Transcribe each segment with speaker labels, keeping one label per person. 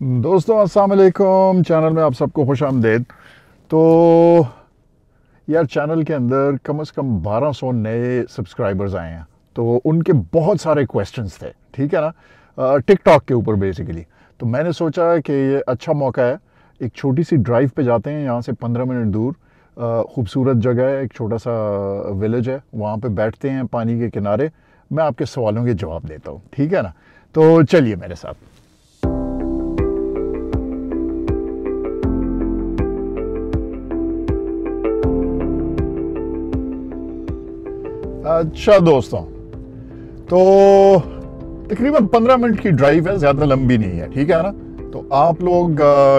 Speaker 1: دوستوں، السلام علیکم۔ چینل میں آپ سب کو خوش آمدید۔ تو یار، چینل کے اندر کم از کم بارہ سو نئے سبسکرائبرز آئے ہیں۔ تو ان کے بہت سارے کویسچنس تھے، ٹھیک ہے نا؟ ٹک ٹاک کے اوپر بیسیکلی تو میں نے سوچا کہ یہ اچھا موقع ہے۔ ایک چھوٹی سی ڈرائیو پہ جاتے ہیں، یہاں سے پندرہ منٹ دور۔ خوبصورت جگہ ہے، ایک چھوٹا سا ولیج ہے۔ وہاں پہ بیٹھتے ہیں پانی کے کنارے۔ میں آپ کے سوالوں کے جواب دیتا ہوں، ٹھیک ہے نا؟ تو چلیے میرے ساتھ۔ اچھا دوستوں، تو تقریباً پندرہ منٹ کی ڈرائیو ہے، زیادہ لمبی نہیں ہے، ٹھیک ہے نا؟ تو آپ لوگ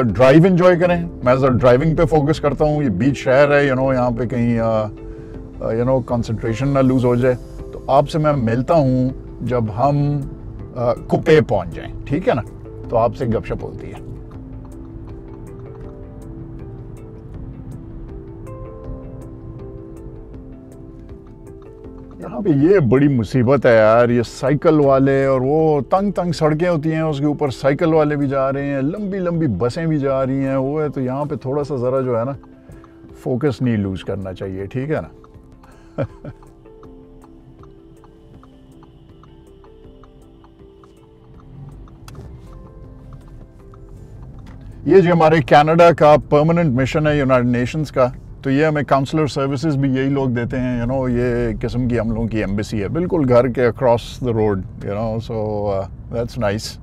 Speaker 1: ڈرائیو انجوائے کریں۔ میں ذرا ڈرائیونگ پہ فوکس کرتا ہوں، یہ بیچ شہر ہے یو نو یہاں پہ کہیں یو نو کنسنٹریشن نہ لوز ہو جائے۔ تو آپ سے میں ملتا ہوں جب ہم کپے پہنچ جائیں، ٹھیک ہے نا؟ تو آپ سے گپ شپ ہوتی ہے۔ یہاں پہ یہ بڑی مصیبت ہے یار، یہ سائیکل والے اور وہ تنگ تنگ سڑکیں ہوتی ہیں، اس کے اوپر سائیکل والے بھی جا رہے ہیں، لمبی لمبی بسیں بھی جا رہی ہیں، وہ ہے تو یہاں پہ تھوڑا سا ذرا جو ہے نا فوکس نہیں لوز کرنا چاہیے، ٹھیک ہے نا؟ یہ جو ہمارے کینیڈا کا پرماننٹ مشن ہے یونائٹڈ نیشنز کا تو یہ ہمیں کاؤنسلر سروسز بھی یہی لوگ دیتے ہیں یو نو یہ قسم کی ہم لوگوں کی ایمبیسی ہے۔ بالکل گھر کے across the road you know so that's nice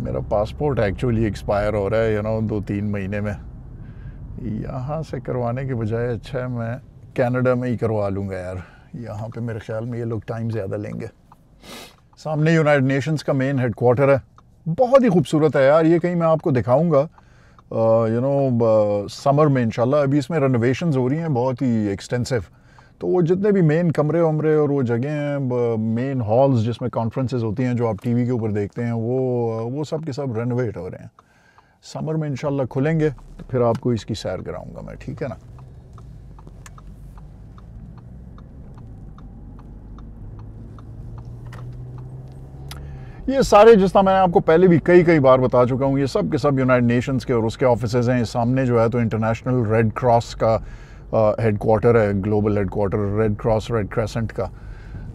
Speaker 1: میرا پاسپورٹ ایکچولی ایکسپائر ہو رہا ہے یو نو دو تین مہینے میں۔ یہاں سے کروانے کے بجائے اچھا ہے، میں کینیڈا میں ہی کروا لوں گا یار۔ یہاں پہ میرے خیال میں یہ لوگ ٹائم زیادہ لیں گے۔ سامنے یونائٹڈ نیشنز کا مین ہیڈ کوارٹر ہے۔ بہت ہی خوبصورت ہے یار، یہ کہیں میں آپ کو دکھاؤں گا۔ یو نو سمر میں انشاءاللہ ابھی اس میں رینوویشنز ہو رہی ہیں، بہت ہی ایکسٹینسو تو وہ جتنے بھی مین کمرے ومرے اور وہ جگہیں ہیں مین ہالز جس میں کانفرنسز ہوتی ہیں، جو آپ ٹی وی کے اوپر دیکھتے ہیں، وہ وہ سب کے سب رینوویٹ ہو رہے ہیں. سمر میں انشاءاللہ کھلیں گے تو پھر آپ کو اس کی سیر کراؤں گا میں، ٹھیک ہے نا؟ یہ سارے جس طرح میں نے آپ کو پہلے بھی کئی کئی بار بتا چکا ہوں، یہ سب کے سب یونائٹڈ نیشنز کے اور اس کے آفیسز ہیں۔ سامنے جو ہے تو انٹرنیشنل ریڈ کراس کا ہیڈ کوارٹر ہے global headquarter red cross red crescent کا۔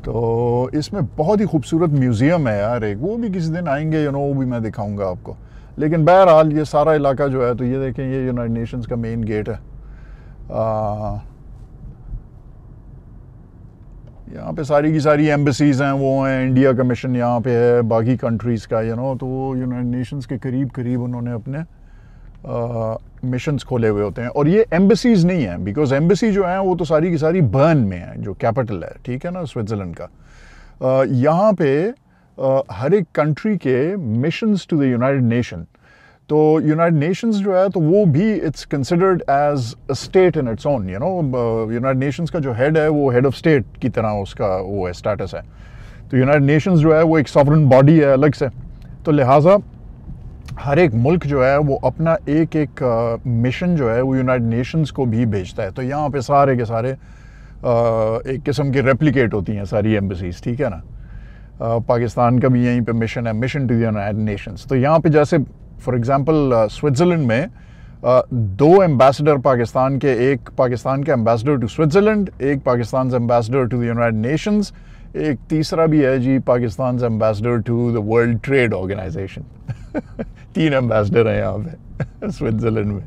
Speaker 1: تو اس میں بہت ہی خوبصورت میوزیم ہے یار ایک۔ وہ بھی کسی دن آئیں گے یو نو وہ بھی میں دکھاؤں گا آپ کو۔ لیکن بہرحال یہ سارا علاقہ جو ہے تو یہ دیکھیں، یہ یونائٹڈ نیشنز کا مین گیٹ ہے۔ یہاں پہ ساری کی ساری ایمبسیز ہیں، وہ ہیں انڈیا کا مشن یہاں پہ ہے، باقی کنٹریز کا یو نو تو وہ یونائٹڈ نیشنز کے قریب قریب انہوں نے اپنے مشنز کھولے ہوئے ہوتے ہیں۔ اور یہ ایمبسیز نہیں ہیں بیکاز ایمبسی جو ہیں، وہ تو ساری کی ساری برن میں ہیں، جو کیپٹل ہے، ٹھیک ہے نا سوئٹزرلینڈ کا۔ یہاں پہ ہر ایک کنٹری کے missions to the United Nation تو یونائٹڈ نیشنز جو ہے تو وہ بھی it's considered as a state in its own you know United Nations کا جو ہیڈ ہے وہ ہیڈ آف اسٹیٹ کی طرح اس کا وہ ہے اسٹیٹس ہے۔ تو یونائٹڈ نیشنز جو ہے وہ ایک سافرن باڈی ہے الگ سے۔ تو لہٰذا ہر ایک ملک جو ہے وہ اپنا ایک ایک مشن جو ہے وہ یونائٹڈ نیشنز کو بھی بھیجتا ہے۔ تو یہاں پہ سارے کے سارے ایک قسم کی ریپلیکیٹ ہوتی ہیں ساری ایمبسیز ٹھیک ہے نا؟ پاکستان کا بھی یہیں پہ مشن ہے mission to the United Nations تو یہاں پہ جیسے فار ایگزامپل سوئٹزرلینڈ میں uh, دو ایمبیسڈر پاکستان کے، ایک پاکستان کے ایمبیسڈر ٹو سوئٹزرلینڈ ایک پاکستان سے ambassador to the United Nations ایک تیسرا بھی ہے جی پاکستان سے ambassador to the World Trade Organization تین ایمبیسڈر ہیں یہاں پہ سوئٹزرلینڈ میں۔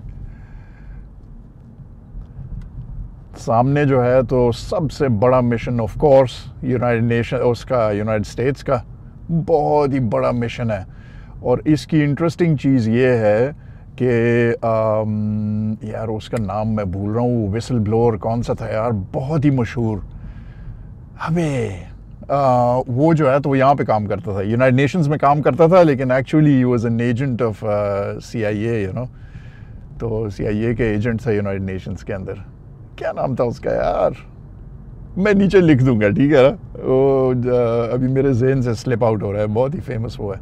Speaker 1: سامنے جو ہے تو سب سے بڑا mission of course United Nation اس کا یونائٹڈ اسٹیٹس کا، بہت ہی بڑا مشن ہے۔ اور اس کی انٹرسٹنگ چیز یہ ہے کہ یار، اس کا نام میں بھول رہا ہوں وسل بلور کون سا تھا یار؟ بہت ہی مشہور۔ ہمیں وہ جو ہے تو وہ یہاں پہ کام کرتا تھا یونائٹڈ نیشنز میں کام کرتا تھا، لیکن actually was an agent of C I A you know تو سی آئی اے کے ایجنٹ تھا یونائٹڈ نیشنز کے اندر۔ کیا نام تھا اس کا یار؟ میں نیچے لکھ دوں گا، ٹھیک ہے نا؟ وہ ابھی میرے ذہن سے سلپ آؤٹ ہو رہا ہے، بہت ہی فیمس وہ ہے۔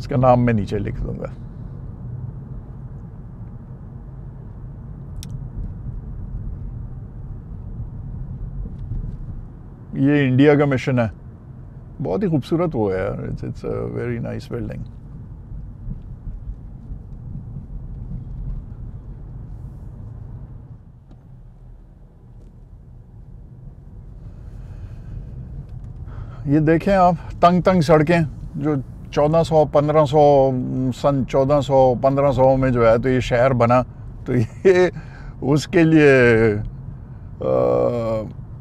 Speaker 1: اس کا نام میں نیچے لکھ دوں گا یہ انڈیا کا مشن ہے بہت ہی خوبصورت وہ ہے اٹس ویری نائس بلڈنگ یہ دیکھیں آپ تنگ تنگ سڑکیں جو چودہ سو پندرہ سو سن چودہ سو پندرہ سو میں جو ہے تو یہ شہر بنا تو یہ اس کے لیے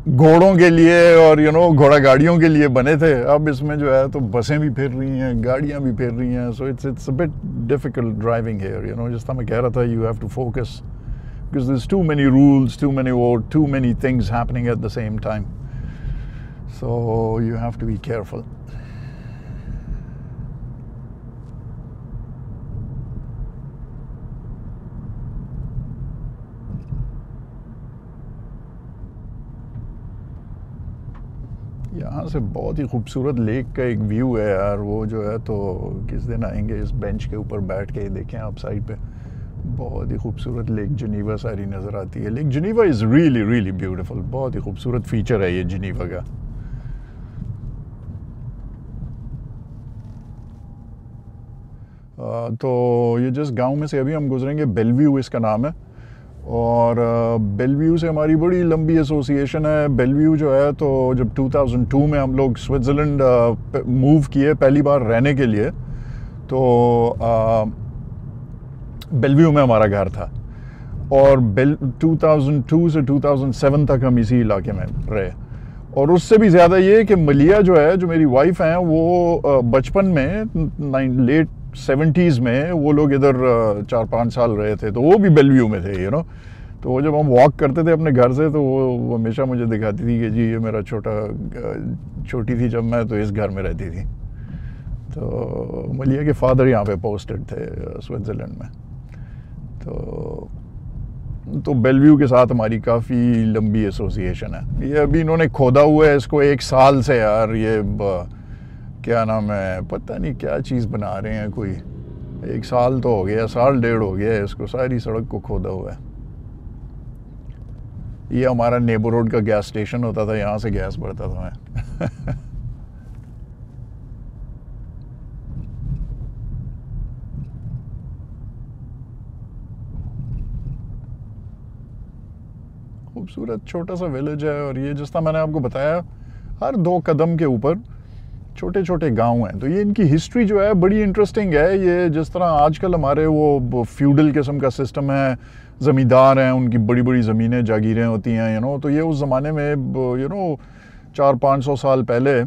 Speaker 1: گھوڑوں کے لیے اور یو نو گھوڑا گاڑیوں کے لیے بنے تھے اب اس میں جو ہے تو بسیں بھی پھر رہی ہیں گاڑیاں بھی پھر رہی ہیں so it's it's bit difficult driving here you know جس طرح میں کہہ رہا تھا you have to focus because this too many rules too many vote too many things happening at the same time So you have to be careful. یہاں سے بہت ہی خوبصورت لیک کا ایک ویو ہے یار، وہ جو ہے تو کس دن آئیں گے؟ اس بینچ کے اوپر بیٹھ کے دیکھیں آپ سائڈ پہ۔ بہت ہی خوبصورت لیک جنیوا ساری نظر آتی ہے۔ Lake Geneva is really really beautiful بہت ہی خوبصورت فیچر ہے یہ جنیوا کا۔ تو یہ جس گاؤں میں سے ابھی ہم گزریں گے بیل ویو اس کا نام ہے۔ اور بیل ویو سے ہماری بڑی لمبی ایسوسیشن ہے۔ بیل ویو جو ہے تو جب ٹو تھاؤزنڈ ٹو میں ہم لوگ سوئٹزرلینڈ موو کیے پہلی بار رہنے کے لیے، تو بیل ویو میں ہمارا گھر تھا۔ اور بیل ٹو تھاؤزنڈ ٹو سے ٹو تھاؤزنڈ سیون تک ہم اسی علاقے میں رہے۔ اور اس سے بھی زیادہ یہ کہ ملیا جو ہے، جو میری وائف ہیں، وہ بچپن میں لیٹ سیونٹیز میں وہ لوگ ادھر چار پانچ سال رہے تھے، تو وہ بھی بیلویو میں تھے یو نو تو وہ جب ہم واک کرتے تھے اپنے گھر سے، تو وہ ہمیشہ مجھے دکھاتی تھی کہ جی یہ میرا چھوٹا چھوٹی تھی جب میں تو اس گھر میں رہتی تھی۔ تو ملیا کے فادر یہاں پہ پوسٹڈ تھے سوئٹزرلینڈ میں۔ تو تو بیلویو کے ساتھ ہماری کافی لمبی ایسوسیشن ہے۔ یہ ابھی انہوں نے کھودا ہوا ہے اس کو ایک سال سے، یار، یہ کیا نام ہے، پتہ نہیں کیا چیز بنا رہے ہیں کوئی۔ ایک سال تو ہو گیا، سال ڈیڑھ ہو گیا ہے اس کو، ساری سڑک کو کھودا ہوا ہے۔ یہ ہمارا نیبر روڈ کا گیس اسٹیشن ہوتا تھا، یہاں سے گیس بڑھتا تھا میں۔ خوبصورت چھوٹا سا ویلیج ہے اور یہ جس طرح میں نے آپ کو بتایا، ہر دو قدم کے اوپر چھوٹے چھوٹے گاؤں ہیں۔ تو یہ ان کی ہسٹری جو ہے بڑی انٹرسٹنگ ہے۔ یہ جس طرح آج کل ہمارے وہ فیوڈل قسم کا سسٹم ہے، زمیندار ہیں، ان کی بڑی بڑی زمینیں جاگیریں ہوتی ہیں یو نو تو یہ اس زمانے میں یو نو چار پانچ سو سال پہلے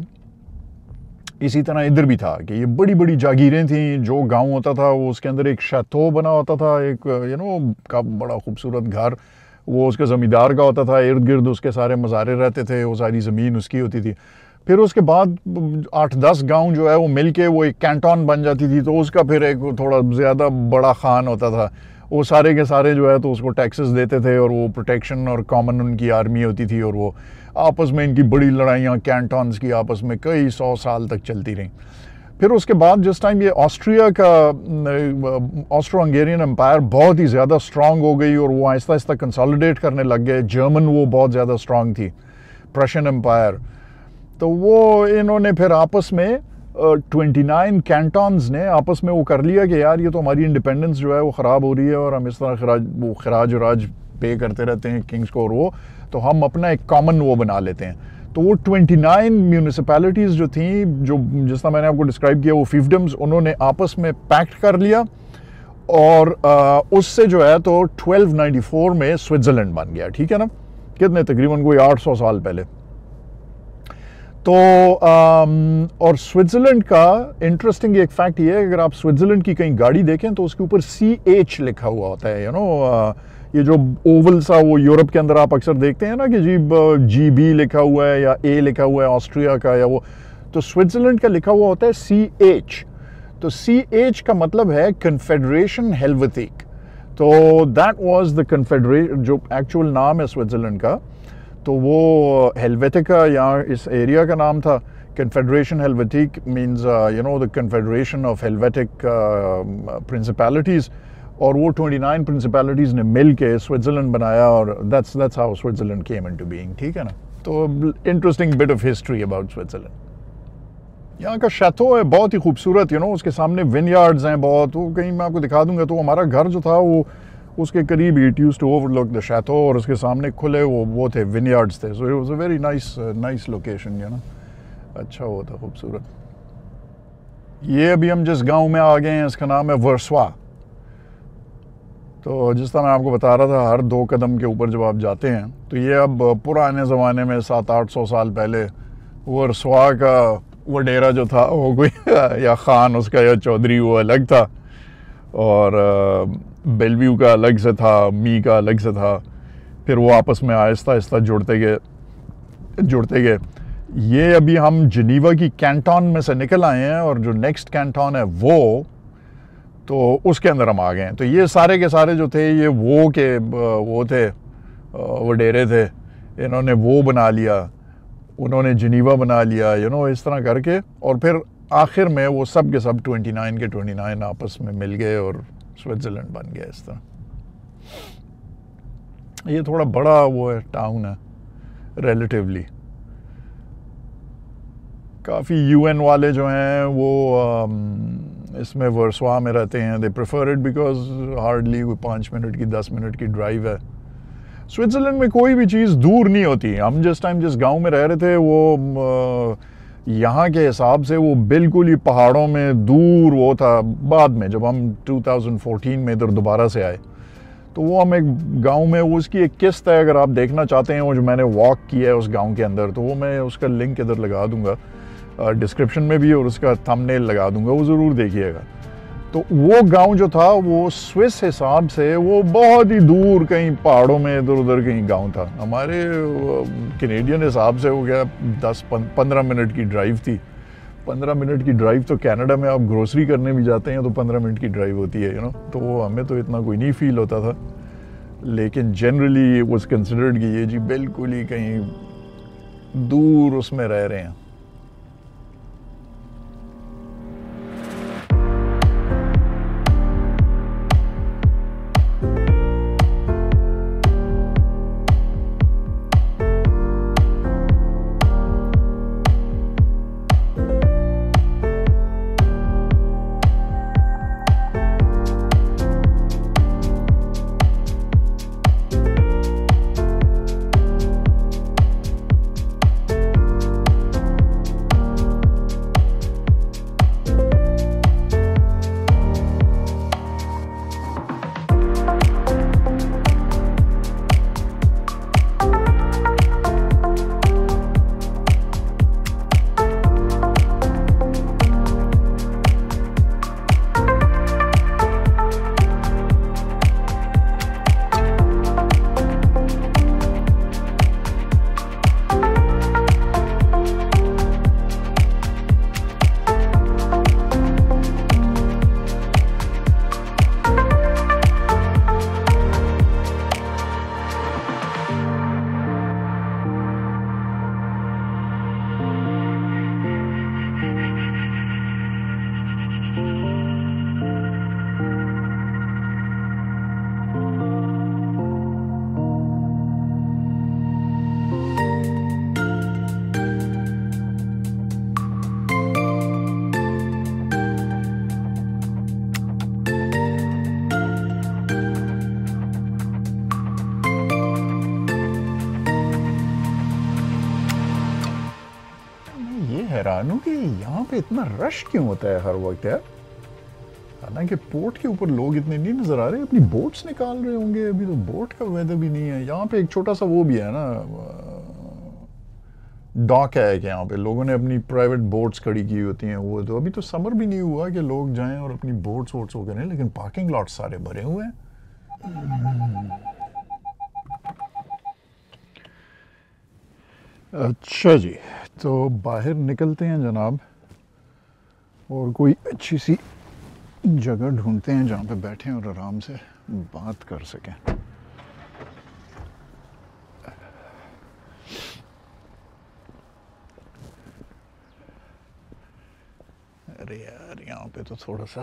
Speaker 1: اسی طرح ادھر بھی تھا کہ یہ بڑی بڑی جاگیریں تھیں۔ جو گاؤں ہوتا تھا، وہ اس کے اندر ایک شیتو بنا ہوتا تھا، ایک یو نو کا بڑا خوبصورت گھر۔ وہ اس کے زمیندار کا ہوتا تھا، ارد گرد اس کے سارے مزارے رہتے تھے، وہ ساری زمین اس کی ہوتی تھی۔ پھر اس کے بعد آٹھ دس گاؤں جو ہے وہ مل کے وہ ایک کینٹون بن جاتی تھی، تو اس کا پھر ایک تھوڑا زیادہ بڑا خان ہوتا تھا۔ وہ سارے کے سارے جو ہے تو اس کو ٹیکسز دیتے تھے اور وہ پروٹیکشن اور کامن ان کی آرمی ہوتی تھی اور وہ آپس میں ان کی بڑی لڑائیاں کینٹونز کی آپس میں کئی سو سال تک چلتی رہیں۔ پھر اس کے بعد جس ٹائم یہ آسٹریا کا آسٹرو انگیرین امپائر بہت ہی زیادہ اسٹرانگ ہو گئی اور وہ آہستہ آہستہ کنسالیڈیٹ کرنے لگ گئے۔ جرمن وہ بہت زیادہ اسٹرانگ تھی۔ پرشین امپائر تو وہ انہوں نے پھر آپس میں ٹوینٹی نائن کینٹونز نے آپس میں وہ کر لیا کہ یار یہ تو ہماری انڈیپینڈنس جو ہے وہ خراب ہو رہی ہے اور ہم اس طرح خراج، وہ خراج وراج پے کرتے رہتے ہیں کنگز کو اور وہ، تو ہم اپنا ایک کامن وہ بنا لیتے ہیں۔ تو وہ ٹوینٹی نائن میونسپیلٹیز جو تھیں، جو جس طرح میں نے آپ کو ڈسکرائب کیا، وہ فیفڈمز انہوں نے آپس میں پیکٹ کر لیا اور اس سے جو ہے تو ٹویلو نائنٹی فور میں سوئٹزرلینڈ بن گیا، ٹھیک ہے نا؟ کتنے؟ تقریباً کوئی آٹھ سو سال پہلے۔ تو اور سوئٹزرلینڈ کا انٹرسٹنگ ایک فیکٹ یہ ہے اگر آپ سوئٹزرلینڈ کی کہیں گاڑی دیکھیں تو اس کے اوپر سی ایچ لکھا ہوا ہوتا ہے یو نو یہ جو اوول سا وہ یورپ کے اندر آپ اکثر دیکھتے ہیں نا کہ جی جی بی لکھا ہوا ہے یا اے لکھا ہوا ہے، آسٹریا کا یا وہ، تو سوئٹزرلینڈ کا لکھا ہوا ہوتا ہے سی ایچ تو سی ایچ کا مطلب ہے کنفیڈریشن ہیلوتھک تو دیٹ واز دا کنفیڈریشن جو ایکچوئل نام ہے سوئٹزرلینڈ کا. تو وہ ہیلویٹیکا یا اس ایریا کا نام تھا confederation Helvetic means you know the confederation of Helvetic principalities اور وہ 29 پرنسپیلٹیز نے مل کے سوئٹزرلینڈ بنایا اور that's that's how Switzerland came into being ٹھیک ہے نا؟ تو interesting bit of history about Switzerland یہاں کا شیتو ہے بہت ہی خوبصورت یو you نو know, اس کے سامنے ون یارڈز ہیں بہت وہ کہیں میں آپ کو دکھا دوں گا تو ہمارا گھر جو تھا وہ اس کے قریب it used to overlook the chateau اور اس کے سامنے کھلے وہ وہ تھے ونیارڈس تھے. So was a very nice nice location you نا اچھا وہ تھا، خوبصورت. یہ ابھی ہم جس گاؤں میں آ گئے ہیں، اس کا نام ہے ورسوا. تو جس طرح میں آپ کو بتا رہا تھا، ہر دو قدم کے اوپر جب آپ جاتے ہیں، تو یہ اب پرانے زمانے میں سات آٹھ سو سال پہلے ورسوا کا وہ ڈیرا جو تھا، وہ کوئی یا خان، اس کا یا چودھری، وہ الگ تھا. اور بیلویو کا الگ سے تھا می کا الگ سے تھا، پھر وہ آپس میں آہستہ آہستہ جڑتے گئے جڑتے گئے۔ یہ ابھی ہم جنیوا کی کینٹون میں سے نکل آئے ہیں اور جو نیکسٹ کینٹون ہے وہ، تو اس کے اندر ہم آ گئے ہیں۔ تو یہ سارے کے سارے جو تھے، یہ وہ کے، وہ تھے وہ ڈیرے تھے۔ انہوں نے وہ بنا لیا، انہوں نے جنیوا بنا لیا یو نو اس طرح کر کے۔ اور پھر آخر میں وہ سب کے سب 29 کے 29 آپس میں مل گئے اور سوئٹزرلینڈ بن گیا اس طرح۔ یہ تھوڑا بڑا وہ ہے، ٹاؤن ہے ریلیٹیولی کافی یو این والے جو ہیں، وہ اس میں ورسوا میں رہتے ہیں۔ They prefer it because hardly کوئی پانچ منٹ کی، دس منٹ کی ڈرائیو ہے۔ سوئٹزرلینڈ میں کوئی بھی چیز دور نہیں ہوتی۔ ہم جس ٹائم جس گاؤں میں رہ رہے تھے، وہ یہاں کے حساب سے وہ بالکل ہی پہاڑوں میں دور وہ تھا بعد میں، جب ہم 2014 میں ادھر دوبارہ سے آئے۔ تو وہ ہم ایک گاؤں میں، وہ اس کی ایک قسط ہے، اگر آپ دیکھنا چاہتے ہیں، وہ جو میں نے واک کیا ہے اس گاؤں کے اندر، تو وہ میں اس کا لنک ادھر لگا دوں گا۔ ڈسکرپشن میں بھی اور اس کا تھم نیل لگا دوں گا، وہ ضرور دیکھیے گا۔ تو وہ گاؤں جو تھا، وہ سوئس حساب سے وہ بہت ہی دور کہیں پہاڑوں میں ادھر ادھر کہیں گاؤں تھا۔ ہمارے کینیڈین حساب سے ہو گیا دس پندرہ منٹ کی ڈرائیو تھی۔ پندرہ منٹ کی ڈرائیو تو کینیڈا میں آپ گروسری کرنے بھی جاتے ہیں تو پندرہ منٹ کی ڈرائیو ہوتی ہے یو نو تو وہ ہمیں تو اتنا کوئی نہیں فیل ہوتا تھا۔ لیکن جنرلی واز کنسیڈرڈ کہ یہ جی بالکل ہی کہیں دور اس میں رہ رہے ہیں۔ حیران ہوں کہ یہاں پہ اتنا رش کیوں ہوتا ہے ہر وقت یار؟ حالانکہ پورٹ کے اوپر لوگ اتنے نہیں نظر آ رہے، اپنی بوٹس نکال رہے ہوں گے، ابھی تو بوٹ کا ویدر بھی نہیں ہے۔ یہاں پہ ایک چھوٹا سا وہ بھی ہے نا ڈاک ہے کہ یہاں پہ۔ لوگوں نے اپنی پرائیویٹ بوٹس کھڑی کی ہوتی ہیں، وہ تو ابھی تو سمر بھی نہیں ہوا کہ لوگ جائیں اور اپنی بوٹس ووٹس وہ کریں، لیکن پارکنگ لاٹ سارے بھرے ہوئے ہیں۔ اچھا جی۔ تو باہر نکلتے ہیں جناب اور کوئی اچھی سی جگہ ڈھونڈتے ہیں جہاں پہ بیٹھیں اور آرام سے بات کر سکیں۔ ارے یار، یہاں پہ تو تھوڑا سا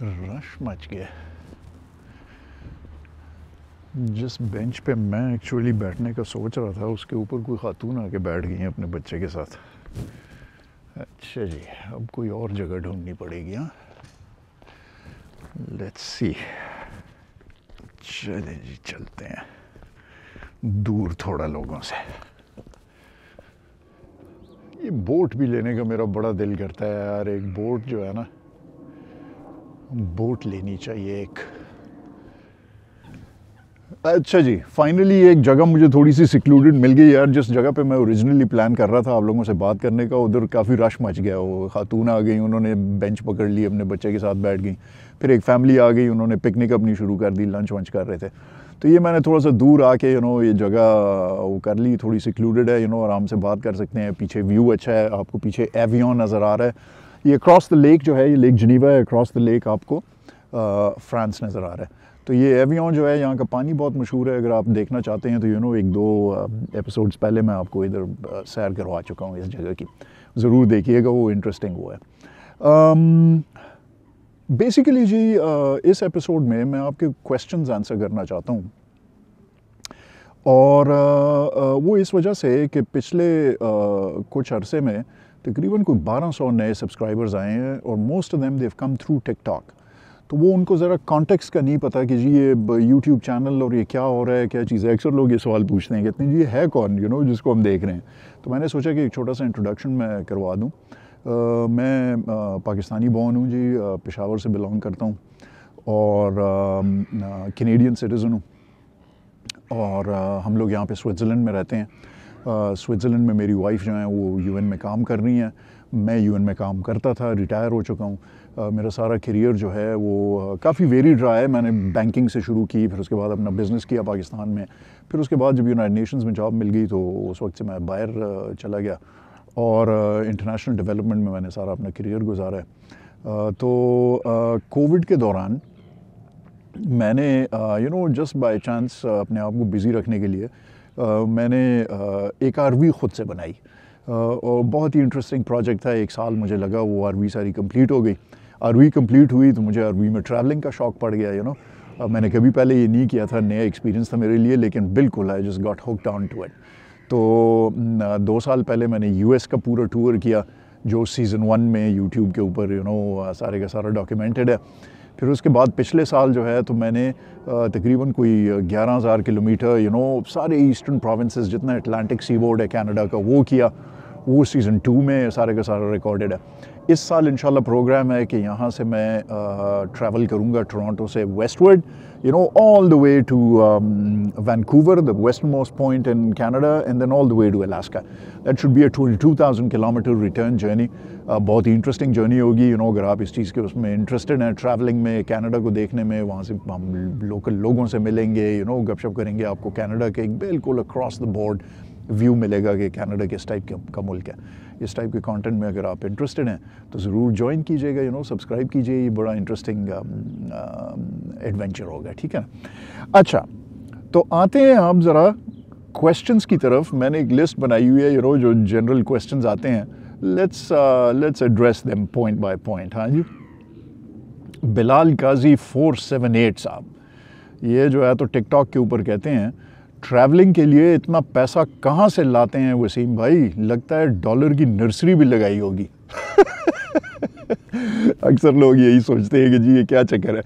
Speaker 1: رش مچ گیا۔ جس بینچ پہ میں ایکچولی بیٹھنے کا سوچ رہا تھا، اس کے اوپر کوئی خاتون آ کے بیٹھ گئی ہیں اپنے بچے کے ساتھ۔ اچھا جی اب کوئی اور جگہ ڈھونڈنی پڑے گی ہاں؟ لیٹس سی چلیں جی چلتے ہیں۔ دور تھوڑا لوگوں سے۔ یہ بوٹ بھی لینے کا میرا بڑا دل کرتا ہے یار۔ ایک بوٹ جو ہے نا، بوٹ لینی چاہیے، ایک۔ اچھا جی فائنلی ایک جگہ مجھے تھوڑی سی سیکلوڈڈ مل گئی یار، جس جگہ پہ میں اوریجنلی پلان کر رہا تھا آپ لوگوں سے بات کرنے کا، ادھر کافی رش مچ گیا، وہ خاتون آ گئی انہوں نے بینچ پکڑ لی، اپنے بچے کے ساتھ بیٹھ گئیں، پھر ایک فیملی آ گئی، انہوں نے پکنک اپنی شروع کر دی لنچ ونچ کر رہے تھے۔ تو یہ میں نے تھوڑا سا دور آ کے یو نو یہ جگہ وہ کر لی، تھوڑی سیکلوڈڈ ہے یو نو آرام سے بات کر سکتے ہیں، پیچھے ویو اچھا ہے، آپ کو پیچھے ایویون نظر آ رہا ہے۔ یہ اکراس دا لیک جو ہے، یہ لیک جنیوا ہے اکراس دا لیک آپ کو فرانس نظر آ رہا ہے۔ تو یہ ایویون جو ہے، یہاں کا پانی بہت مشہور ہے۔ اگر آپ دیکھنا چاہتے ہیں تو یو نو ایک دو uh, ایپیسوڈس پہلے میں آپ کو ادھر uh, سیر کروا چکا ہوں اس جگہ کی۔ ضرور دیکھیے گا، وہ انٹرسٹنگ وہ ہے۔ um, بیسیکلی جی uh, اس ایپیسوڈ میں میں آپ کے کوشچنز آنسر کرنا چاہتا ہوں۔ اور وہ اس وجہ سے کہ پچھلے کچھ عرصے میں تقریباً کوئی بارہ سو نئے سبسکرائبرز آئے ہیں اور most of them they've come through TikTok تو وہ ان کو ذرا کانٹیکس کا نہیں پتا کہ جی یہ یوٹیوب چینل اور یہ کیا ہو رہا ہے، کیا چیز ہے؟ اکثر لوگ یہ سوال پوچھتے ہیں کہتے ہیں جی یہ ہے کون؟ یو نو جس کو ہم دیکھ رہے ہیں۔ تو میں نے سوچا کہ ایک چھوٹا سا انٹروڈکشن میں کروا دوں۔ میں پاکستانی بون ہوں جی پشاور سے بلانگ کرتا ہوں اور کینیڈین سٹیزن ہوں۔ اور ہم لوگ یہاں پہ سوئٹزرلینڈ میں رہتے ہیں۔ سوئٹزرلینڈ میں میری وائف جو ہیں وہ یو این میں کام کر رہی ہیں۔ میں یو این میں کام کرتا تھا ریٹائر ہو چکا ہوں۔ میرا سارا کیریئر جو ہے وہ کافی ویریڈ رہا ہے۔ میں نے بینکنگ سے شروع کی، پھر اس کے بعد اپنا بزنس کیا پاکستان میں۔ پھر اس کے بعد جب یونائٹ نیشنز میں جاب مل گئی تو اس وقت سے میں باہر چلا گیا۔ اور انٹرنیشنل ڈیولپمنٹ میں میں نے سارا اپنا کیریئر گزارا ہے۔ تو کووڈ کے دوران میں نے you know just by chance اپنے آپ کو بزی رکھنے کے لیے میں نے ایک آر وی خود سے بنائی۔ اور بہت ہی انٹرسٹنگ پروجیکٹ تھا، ایک سال مجھے لگا، وہ آر وی ساری کمپلیٹ ہو گئی۔ آر وی کمپلیٹ ہوئی تو مجھے آر وی میں ٹریولنگ کا شوق پڑ گیا یو نو میں نے کبھی پہلے یہ نہیں کیا تھا، نیا ایکسپیرینس تھا میرے لیے، لیکن بالکل I just got hook down to eight تو دو سال پہلے میں نے یو ایس کا پورا ٹور کیا، جو سیزن ون میں یوٹیوب کے اوپر یو نو سارے کا سارا ڈاکیومنٹڈ ہے۔ پھر اس کے بعد پچھلے سال جو ہے تو میں نے تقریباً کوئی گیارہ ہزار کلو میٹر یو نو سارے ایسٹرن پروونسز جتنا اٹلانٹک سی بورڈ ہے کینیڈا کا، وہ کیا۔ وہ سیزن ٹو میں سارے کا سارا ریکارڈڈ ہے۔ اس سال انشاءاللہ پروگرام ہے کہ یہاں سے میں ٹریول کروں گا ٹورانٹو سے westward you know all the way to Vancouver the westmost point in Canada and then all the way to Alaska that should be a two thousand kilometre return journey بہت ہی interesting journey ہوگی. You know اگر آپ اس چیز کے اس میں interested ہیں travelling میں کینیڈا کو دیکھنے میں، وہاں سے ہم لوکل لوگوں سے ملیں گے. یو نو گپ شپ کریں گے آپ کو کینیڈا کے ایک بالکل اکراس دا بورڈ ویو ملے گا کہ کینیڈا کس ٹائپ کا ملک ہے. اس ٹائپ کے کانٹینٹ میں اگر آپ انٹرسٹڈ ہیں، تو ضرور جوائن کیجیے گا. یو نو سبسکرائب کیجیے. یہ بڑا انٹرسٹنگ ایڈونچر ہوگا. ٹھیک ہے اچھا تو آتے ہیں آپ ذرا کوشچنس کی طرف. میں نے ایک لسٹ بنائی ہوئی ہے یو نو جو جنرل کوشچنز آتے ہیں. Let's let's address them point by point ہاں جی Bilal Qazi four seven eight صاحب یہ جو ہے تو ٹک ٹاک کے اوپر کہتے ہیں ٹریولنگ کے لیے اتنا پیسہ کہاں سے لاتے ہیں وسیم بھائی؟ لگتا ہے ڈالر کی نرسری بھی لگائی ہوگی۔ اکثر لوگ یہی سوچتے ہیں کہ جی یہ کیا چکر ہے۔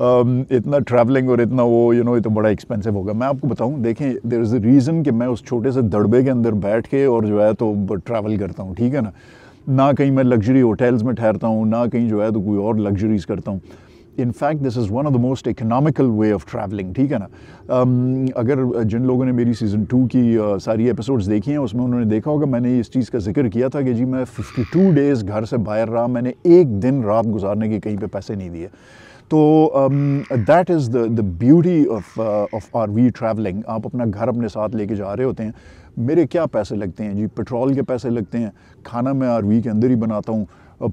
Speaker 1: Um, اتنا ٹریولنگ اور اتنا وہ یو نو یہ تو بڑا ایکسپینسو ہوگا۔ میں آپ کو بتاؤں، دیکھیں دیر از اے ریزن کہ میں اس چھوٹے سے دڑبے کے اندر بیٹھ کے اور جو ہے تو ٹریول کرتا ہوں، ٹھیک ہے نا؟ نہ کہیں میں لگژری ہوٹلز میں ٹھہرتا ہوں، نہ کہیں جو ہے تو کوئی اور لگژریز کرتا ہوں۔ In fact this is one of the most economical way of travelling ٹھیک ہے نا؟ um, اگر جن لوگوں نے میری سیزن ٹو کی ساری ایپیسوڈس دیکھی ہیں، اس میں انہوں نے دیکھا ہوگا، میں نے اس چیز کا ذکر کیا تھا کہ جی میں ففٹی ٹو ڈیز گھر سے باہر رہا، میں نے ایک دن رات گزارنے کے کہیں پہ پیسے نہیں دیے۔ تو that is the the beauty of of R V travelling آپ اپنا گھر اپنے ساتھ لے کے جا رہے ہوتے ہیں، میرے کیا پیسے لگتے ہیں؟ جی پٹرول کے پیسے لگتے ہیں، کھانا میں آر وی کے اندر ہی بناتا ہوں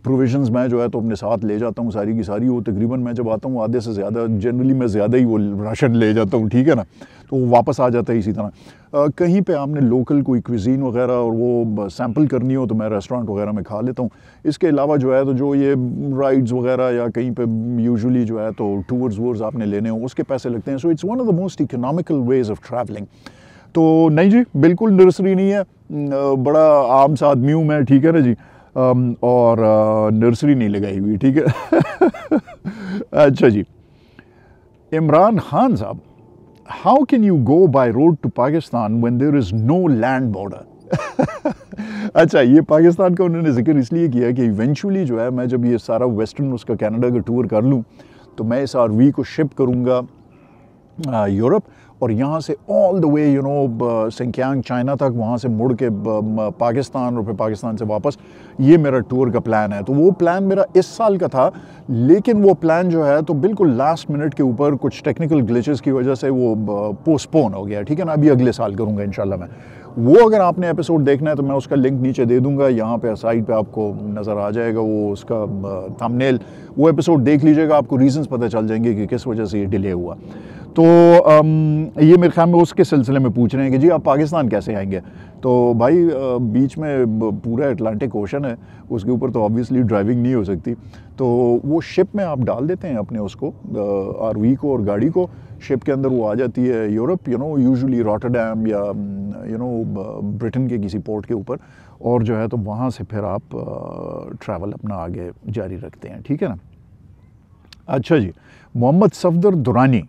Speaker 1: پروویژنز میں جو ہے تو اپنے ساتھ لے جاتا ہوں ساری کی ساری، وہ تقریباً میں جب آتا ہوں، آدھے سے زیادہ جنرلی میں زیادہ ہی وہ راشن لے جاتا ہوں، ٹھیک ہے نا؟ تو وہ واپس آ جاتا ہے اسی طرح۔ کہیں پہ آپ نے لوکل کوئی کوزین وغیرہ اور وہ سیمپل کرنی ہو تو میں ریسٹورانٹ وغیرہ میں کھا لیتا ہوں۔ اس کے علاوہ جو ہے تو جو یہ رائڈز وغیرہ یا کہیں پہ یوزلی جو ہے تو ٹورز وورز آپ نے لینے ہوں، اس کے پیسے لگتے ہیں۔ So it's one of the most economical ways of travelling تو نہیں جی بالکل نرسری نہیں ہے۔ بڑا عام سا آدمی ہوں میں، ٹھیک ہے نا جی؟ اور نرسری نہیں لگائی ہوئی، ٹھیک ہے؟ اچھا جی۔ عمران خان صاحب how can you go by road to Pakistan when there is no land border اچھا یہ پاکستان کا انہوں نے ذکر اس لیے کیا کہ ایونچولی جو ہے میں جب یہ سارا ویسٹرن اس کا کینیڈا کا ٹور کر لوں تو میں اس آر وی کو شپ کروں گا یورپ اور یہاں سے all the way you know Xinjiang China تک وہاں سے مڑ کے پاکستان اور پھر پاکستان سے واپس، یہ میرا ٹور کا پلان ہے۔ تو وہ پلان میرا اس سال کا تھا، لیکن وہ پلان جو ہے تو بالکل لاسٹ منٹ کے اوپر کچھ ٹیکنیکل گلیچز کی وجہ سے وہ پوسٹ پون ہو گیا۔ ٹھیک ہے نا؟ ابھی اگلے سال کروں گا انشاءاللہ میں۔ وہ اگر آپ نے ایپیسوڈ دیکھنا ہے تو میں اس کا لنک نیچے دے دوں گا۔ یہاں پہ سائڈ پہ آپ کو نظر آ جائے گا وہ اس کا تھم نیل وہ ایپیسوڈ دیکھ لیجیے گا، آپ کو ریزنز پتہ چل جائیں گے کہ کس وجہ سے یہ ڈیلے ہوا۔ تو یہ میرے خیال میں اس کے سلسلے میں پوچھ رہے ہیں کہ جی آپ پاکستان کیسے آئیں گے؟ تو بھائی بیچ میں پورا اٹلانٹک اوشن ہے، اس کے اوپر تو آبویسلی ڈرائیونگ نہیں ہو سکتی۔ تو وہ شپ میں آپ ڈال دیتے ہیں اپنے اس کو آر وی کو اور گاڑی کو؟ شپ کے اندر وہ آ جاتی ہے Europe you know usually Rotterdam یا یو نو برٹن کے کسی پورٹ کے اوپر۔ اور جو ہے تو وہاں سے پھر آپ ٹریول اپنا آگے جاری رکھتے ہیں، ٹھیک ہے نا؟ اچھا جی Muhammad Safdar Durrani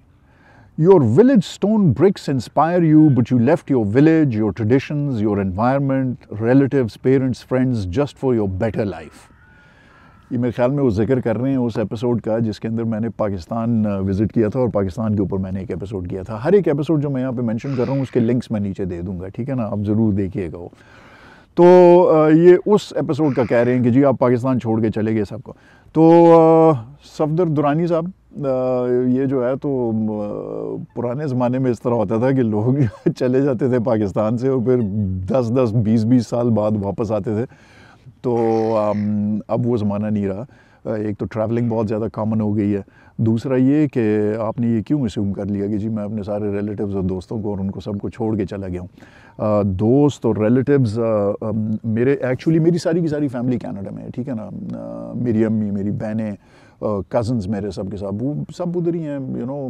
Speaker 1: your village stone bricks inspire you but you left your village your traditions your environment relatives parents friends just for your better life یہ میرے خیال میں وہ ذکر کر رہے ہیں اس ایپیسوڈ کا جس کے اندر میں نے پاکستان وزٹ کیا تھا اور پاکستان کے اوپر میں نے ایک ایپیسوڈ کیا تھا۔ ہر ایک ایپیسوڈ جو میں یہاں پہ مینشن کر رہا ہوں اس کے لنکس میں نیچے دے دوں گا، ٹھیک ہے نا؟ آپ ضرور دیکھیے گا وہ۔ تو یہ اس ایپیسوڈ کا کہہ رہے ہیں کہ جی آپ پاکستان چھوڑ کے چلے گئے سب کو۔ تو صفدر دورانی صاحب یہ جو ہے تو پرانے زمانے میں اس طرح ہوتا تھا کہ لوگ چلے جاتے تھے پاکستان سے اور پھر دس دس، بیس بیس سال بعد واپس آتے تھے۔ تو اب وہ زمانہ نہیں رہا۔ ایک تو ٹریولنگ بہت زیادہ کامن ہو گئی ہے۔ دوسرا یہ کہ آپ نے یہ کیوں اسیوم کر لیا کہ جی میں اپنے سارے ریلیٹیوز اور دوستوں کو اور ان کو سب کو چھوڑ کے چلا گیا ہوں؟ دوست اور ریلیٹیوز میرے ایکچولی میری ساری کی ساری فیملی کینیڈا میں ہے، ٹھیک ہے نا؟ میری امی، میری بہنیں Uh, کزنز میرے سب کے ساتھ، وہ سب ادھر ہی ہیں یو نو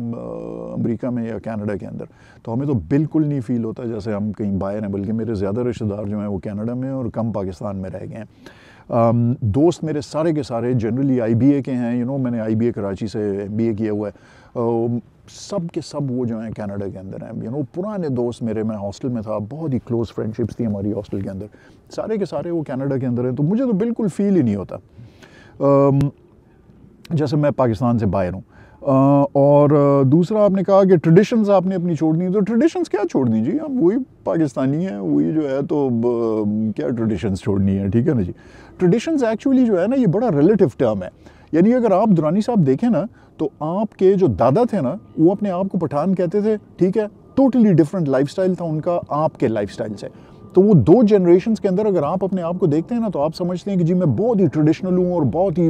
Speaker 1: امریکہ میں یا کینیڈا کے اندر۔ تو ہمیں تو بالکل نہیں فیل ہوتا جیسے ہم کہیں باہر ہیں، بلکہ میرے زیادہ رشتہ دار جو ہیں وہ کینیڈا میں اور کم پاکستان میں رہ گئے ہیں۔ دوست میرے سارے کے سارے جنرلی آئی بی اے کے ہیں یو نو میں نے آئی بی اے کراچی سے ایم بی اے کیا ہوا ہے۔ سب کے سب وہ جو ہیں کینیڈا کے اندر ہیں یو نو پرانے دوست میرے، میں ہاسٹل میں تھا، بہت ہی کلوز فرینڈشپس تھی ہماری ہاسٹل کے اندر۔ سارے کے سارے وہ کینیڈا کے اندر ہیں، تو مجھے تو بالکل فیل ہی نہیں ہوتا۔ جیسے میں پاکستان سے باہر ہوں۔ اور دوسرا آپ نے کہا کہ ٹریڈیشنز آپ نے اپنی چھوڑنی، تو ٹریڈیشنز کیا چھوڑنی؟ جی آپ وہی پاکستانی ہیں، وہی جو ہے تو کیا ٹریڈیشنز چھوڑنی ہے ٹھیک ہے نا جی؟ ٹریڈیشنز ایکچولی جو ہے نا، یہ بڑا ریلیٹیو ٹرم ہے۔ یعنی اگر آپ دورانی صاحب دیکھیں نا، تو آپ کے جو دادا تھے نا، وہ اپنے آپ کو پٹھان کہتے تھے، ٹھیک ہے ٹوٹلی ڈفرنٹ لائف سٹائل تھا ان کا، آپ کے لائف سٹائل سے۔ تو وہ دو جنریشنز کے اندر اگر آپ اپنے آپ کو دیکھتے ہیں نا تو آپ سمجھتے ہیں کہ جی میں بہت ہی ٹریڈیشنل ہوں اور بہت ہی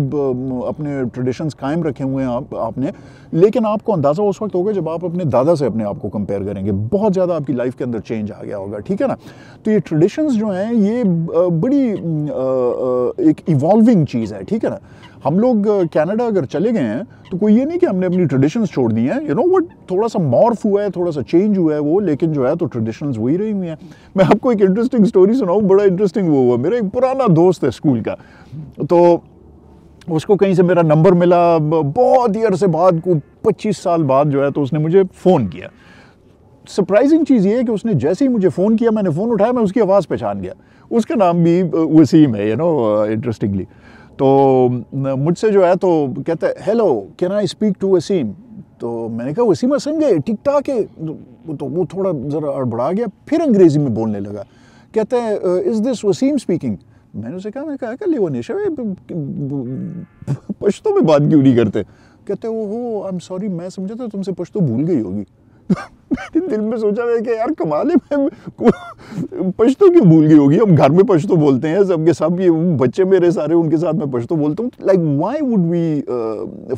Speaker 1: اپنے ٹریڈیشنز قائم رکھے ہوئے ہیں آپ آپ نے۔ لیکن آپ کو اندازہ اس وقت ہوگا جب آپ اپنے دادا سے اپنے آپ کو کمپیئر کریں گے۔ بہت زیادہ آپ کی لائف کے اندر چینج آ گیا ہوگا، ٹھیک ہے نا؟ تو یہ ٹریڈیشنز جو ہیں یہ بڑی ایک ایوالونگ چیز ہے، ٹھیک ہے نا؟ ہم لوگ کینیڈا اگر چلے گئے ہیں، تو کوئی یہ نہیں کہ ہم نے اپنی ٹریڈیشنز چھوڑ دی ہیں۔ یو نو وٹ تھوڑا سا مارف ہوا ہے، تھوڑا سا چینج ہوا ہے وہ، لیکن جو ہے تو ٹریڈیشنز وہی رہی ہوئی ہیں۔ میں آپ کو ایک انٹرسٹنگ سٹوری سناؤں، بڑا انٹرسٹنگ وہ ہوا۔ میرا ایک پرانا دوست ہے اسکول کا۔ تو اس کو کہیں سے میرا نمبر ملا۔ بہت ہی عرصے بعد، کو پچیس سال بعد جو ہے تو اس نے مجھے فون کیا۔ سرپرائزنگ چیز یہ ہے کہ اس نے جیسے ہی مجھے فون کیا، میں نے فون اٹھایا، میں اس کی آواز پہچان گیا۔ اس کا نام بھی وسیم ہے یو نو انٹرسٹنگلی تو مجھ سے جو ہے تو کہتا ہے hello can I speak to Waseem تو میں نے کہا وسیم حسن گئے ٹھیک ٹھاک ہے. تو وہ تھوڑا ذرا اڑبڑا گیا، پھر انگریزی میں بولنے لگا۔ کہتا ہے از دس وسیم اسپیکنگ میں نے اسے کہا، میں نے کہا کہ لیو نیشا پشتو میں بات کیوں نہیں کرتے? کہتے وہ ہو آئی ایم سوری میں سمجھا تھا تم سے پشتو بھول گئی ہوگی. دل میں سوچا میں کہ یار کمال ہے، میں پشتو کیوں بھول گئی ہوگی؟ ہم گھر میں پشتو بولتے ہیں، سب کے سب یہ بچے میرے سارے ان کے ساتھ میں پشتو بولتا ہوں۔ Like why would we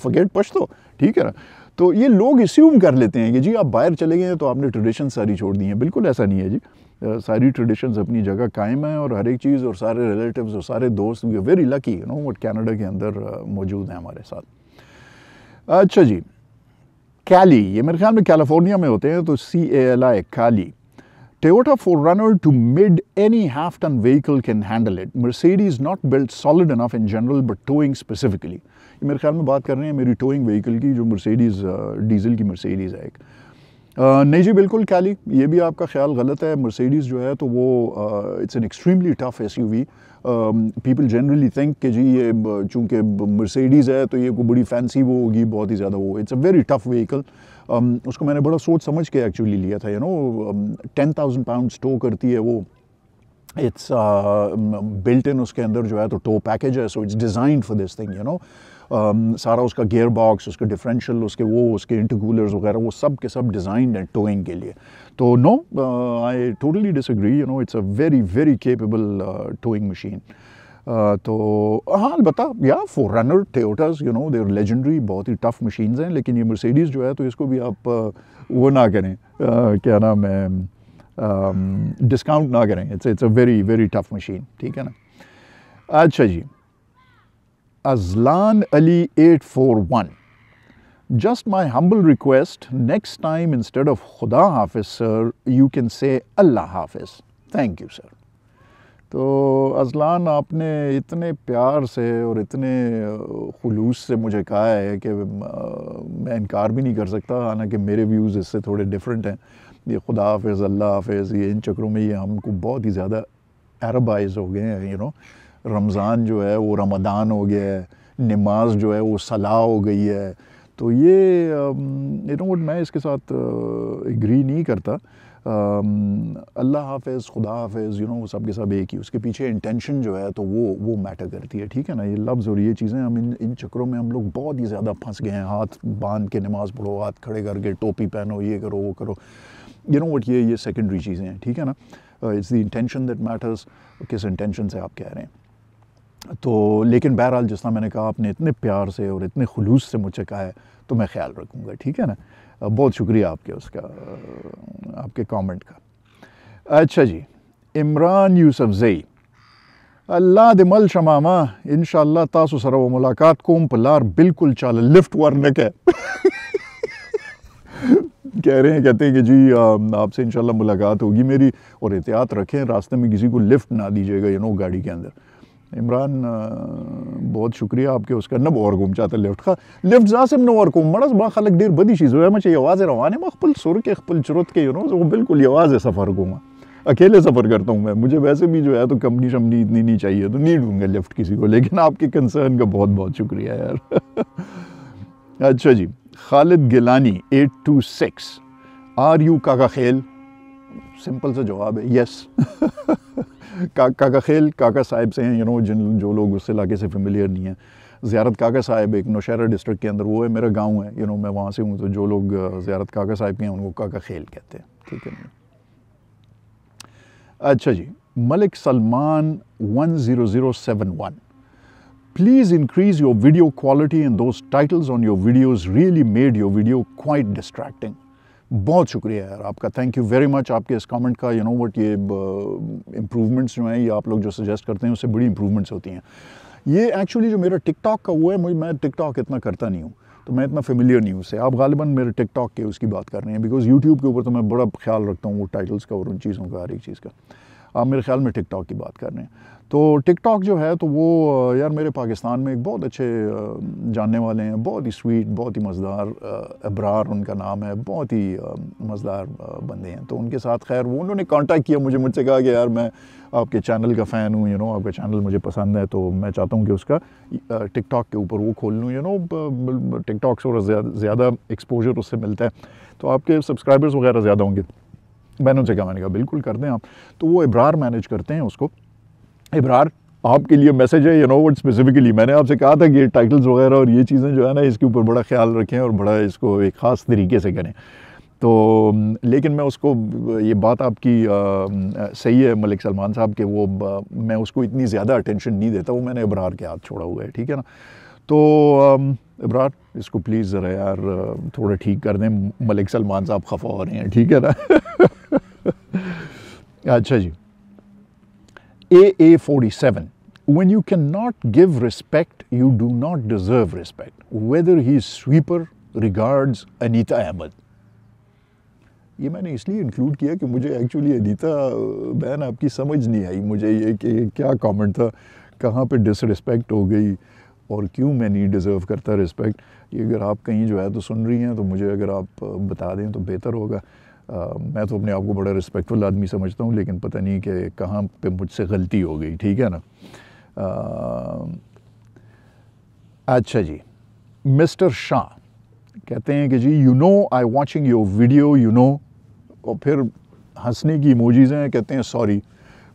Speaker 1: forget Pashto? ٹھیک ہے نا؟ تو یہ لوگ اسیوم کر لیتے ہیں کہ جی آپ باہر چلے گئے ہیں تو آپ نے ٹریڈیشن ساری چھوڑ دی ہیں۔ بالکل ایسا نہیں ہے جی۔ uh, ساری ٹریڈیشنز اپنی جگہ قائم ہیں اور ہر ایک چیز اور سارے ریلیٹیوز اور سارے دوست very lucky know what Canada کے اندر uh, موجود ہیں ہمارے ساتھ۔ اچھا جی۔ کیلی یہ میرے خیال میں کیلیفورنیا میں ہوتے ہیں تو C A L I Cali Toyota four runner to mid any half ton vehicle can handle it Mercedes is not built solid enough in general but towing specifically یہ میرے خیال میں بات کر رہے ہیں میری ٹوئنگ وہیکل کی جو مرسیڈیز ڈیزل کی مرسیڈیز ہے ایک نہیں جی بالکل کیلی یہ بھی آپ کا خیال غلط ہے مرسیڈیز جو ہے تو وہ it's an extremely tough S U V people generally think کہ جی یہ، چونکہ مرسیڈیز ہے تو یہ کوئی بڑی فینسی وہ ہوگی، بہت ہی زیادہ وہ it's a very tough vehicle اس کو میں نے بڑا سوچ سمجھ کے ایکچولی لیا تھا you know ten thousand pound stow کرتی ہے وہ. اٹس بلٹ ان اس کے اندر جو ہے تو ٹو پیکیج ہے so it's designed for this thing you know سارا اس کا گیئر باکس اس کے ڈفرینشیل اس کے وہ، اس کے انٹرکولرز وغیرہ، وہ سب کے سب ڈیزائنڈ ہیں ٹوئنگ کے لیے۔ تو no I totally disagree you know it's a very very capable towing machine تو ہاں البتہ یا four runner Toyotas you know they're legendary بہت ہی ٹف مشینز ہیں، لیکن یہ مرسیڈیز جو ہے تو اس کو بھی آپ وہ نہ کریں۔ کیا نام ہے؟ ڈسکاؤنٹ نہ کریں۔ It's it's a very very tough machine ٹھیک ہے نا؟ اچھا جی۔ Azlan Ali eight four one just my humble request next time instead of خدا حافظ سر یو کین سے اللہ حافظ تھینک یو سر تو ازلان آپ نے اتنے پیار سے اور اتنے خلوص سے مجھے کہا ہے کہ میں انکار بھی نہیں کر سکتا، حالانکہ میرے ویوز اس سے تھوڑے ڈفرینٹ ہیں۔ یہ خدا حافظ، اللہ حافظ، یہ ان چکروں میں یہ ہم کو بہت ہی زیادہ ایربائز ہو گئے ہیں یو نو رمضان جو ہے وہ رمضان ہو گیا ہے، نماز جو ہے وہ صلاح ہو گئی ہے۔ تو یہ یو نو وٹ میں اس کے ساتھ اگری نہیں کرتا۔ اللہ حافظ، خدا حافظ یو نو وہ سب کے سب ایک ہی۔ اس کے پیچھے انٹینشن جو ہے تو وہ وہ میٹر کرتی ہے، ٹھیک ہے نا؟ یہ لفظ اور یہ چیزیں ہم ان ان چکروں میں ہم لوگ بہت ہی زیادہ پھنس گئے ہیں۔ ہاتھ باندھ کے نماز پڑھو، ہاتھ کھڑے کر کے ٹوپی پہنو، یہ کرو، وہ کرو۔ یو نو وٹ یہ یہ سیکنڈری چیزیں ہیں، ٹھیک ہے نا؟ It's the intention that matters کس انٹینشن سے آپ کہہ رہے ہیں؟ تو لیکن بہرحال جس طرح میں نے کہا، آپ نے اتنے پیار سے اور اتنے خلوص سے مجھ سے کہا ہے، تو میں خیال رکھوں گا، ٹھیک ہے نا؟ بہت شکریہ آپ کے اس کا، آپ کے کامنٹ کا۔ اچھا جی عمران یوسف زئی۔ اللہ دمل شماما ان شاء اللہ تاسو سر و ملاقات کوم پلار بالکل چال لفٹ ورنک ہے۔ کہہ رہے ہیں، کہتے ہیں کہ جی آپ سے انشاءاللہ ملاقات ہوگی، میری اور احتیاط رکھیں، راستے میں کسی کو لفٹ نہ دیجیے گا یو نو گاڑی کے اندر۔ عمران بہت شکریہ آپ کے اس کا نب اور گم چاہتا لفٹ خواہ لفٹ زاسم نو اور کوم مرز با خلق دیر بدی چیز۔ ہویا مچے یواز روانے ما خپل سر کے، خپل چرت کے، یونو، وہ بالکل یواز سفر گوما اکیلے سفر کرتا ہوں میں۔ مجھے ویسے بھی جو ہے تو کمپنی شمنی اتنی نہیں چاہیے تو نہیں دوں گا لفٹ کسی کو۔ لیکن آپ کے کنسرن کا بہت بہت شکریہ یار۔ اچھا جی Khalid Gilani eight two six are you Kaka Khel? Simple سا جواب ہے یس کاکا خیل کاکا صاحب سے ہیں یو نو جن جو لوگ اس علاقے سے فیملیئر نہیں ہیں۔ زیارت کاکا صاحب ایک نوشہرہ ڈسٹرکٹ کے اندر، وہ ہے، میرا گاؤں ہے۔ یو نو میں وہاں سے ہوں، تو جو لوگ زیارت کاکا صاحب کے ہیں، ان کو کاکا خیل کہتے ہیں۔ ٹھیک ہے۔ اچھا جی Malik Salman one zero zero seven one please increase your video quality in those titles on your videos really made your video quite distracting بہت شکریہ یار آپ کا. تھینک یو ویری مچ آپ کے اس کامنٹ کا یو نو وٹ یہ امپروومنٹس جو ہیں، یہ آپ لوگ جو سجیسٹ کرتے ہیں، اس سے بڑی امپروومنٹس ہوتی ہیں. یہ ایکچولی جو میرا ٹک ٹاک کا وہ ہے مجھے میں ٹک ٹاک اتنا کرتا نہیں ہوں. تو میں اتنا فیملیئر نہیں ہوں اس سے. آپ غالباً میرے ٹک ٹاک کے اس کی بات کر رہے ہیں. بیکاز یوٹیوب کے اوپر تو میں بڑا خیال رکھتا ہوں وہ ٹائٹلس کا اور ان چیزوں کا، ہر ایک چیز کا. آپ میرے خیال میں ٹک ٹاک کی بات کر رہے ہیں. تو ٹک ٹاک جو ہے تو وہ یار میرے پاکستان میں ایک بہت اچھے جاننے والے ہیں، بہت ہی سویٹ، بہت ہی مزدار ابرار ان کا نام ہے، بہت ہی مزدار بندے ہیں۔ تو ان کے ساتھ خیر، وہ انہوں نے کانٹیکٹ کیا مجھے، مجھ سے کہا کہ یار میں آپ کے چینل کا فین ہوں یو نو آپ کا چینل مجھے پسند ہے، تو میں چاہتا ہوں کہ اس کا ٹک ٹاک کے اوپر وہ کھول لوں یو نو ٹک ٹاک سے زیادہ ایکسپوجر اس سے ملتا ہے۔ تو آپ کے سبسکرائبرز وغیرہ زیادہ ہوں گے۔ میں نے ان سے کہا، میں نے کہا بالکل کر دیں آپ۔ تو وہ ابرار مینیج کرتے ہیں اس کو۔ ابرار آپ کے لیے میسیج ہے یو نو وٹ اسپیسیفکلی میں نے آپ سے کہا تھا کہ یہ ٹائٹلز وغیرہ اور یہ چیزیں جو ہے نا اس کے اوپر بڑا خیال رکھیں اور بڑا اس کو ایک خاص طریقے سے کریں۔ تو، لیکن میں اس کو، یہ بات آپ کی صحیح ہے ملک سلمان صاحب کہ وہ میں اس کو اتنی زیادہ اٹینشن نہیں دیتا، وہ میں نے ابرار کے ہاتھ چھوڑا ہوا ہے، ٹھیک ہے نا؟ تو ابرار اس کو پلیز ذرا یار تھوڑا ٹھیک کر دیں، ملک سلمان صاحب خفا ہو رہے ہیں، ٹھیک ہے نا؟ اچھا جی۔ A A forty seven when you can not give respect you do not deserve respect whether he sweeper regards Anita Ahmed یہ میں نے اس لیے انکلوڈ کیا کہ مجھے ایکچولی انیتا uh, بہن آپ کی سمجھ نہیں آئی. مجھے یہ کہ کیا کامنٹ تھا؟ کہاں پہ ڈس رسپیکٹ ہو گئی؟ اور کیوں میں نہیں ڈیزرو کرتا رسپیکٹ یہ اگر آپ کہیں جو ہے تو سن رہی ہیں تو مجھے اگر آپ uh, بتا دیں تو بہتر ہوگا. میں تو اپنے آپ کو بڑا رسپیکٹفل آدمی سمجھتا ہوں، لیکن پتہ نہیں کہ کہاں پہ مجھ سے غلطی ہو گئی، ٹھیک ہے نا؟ اچھا جی مسٹر شاہ کہتے ہیں کہ جی you know I watching your video you know اور پھر ہنسنے کی موجیز ہیں، کہتے ہیں سوری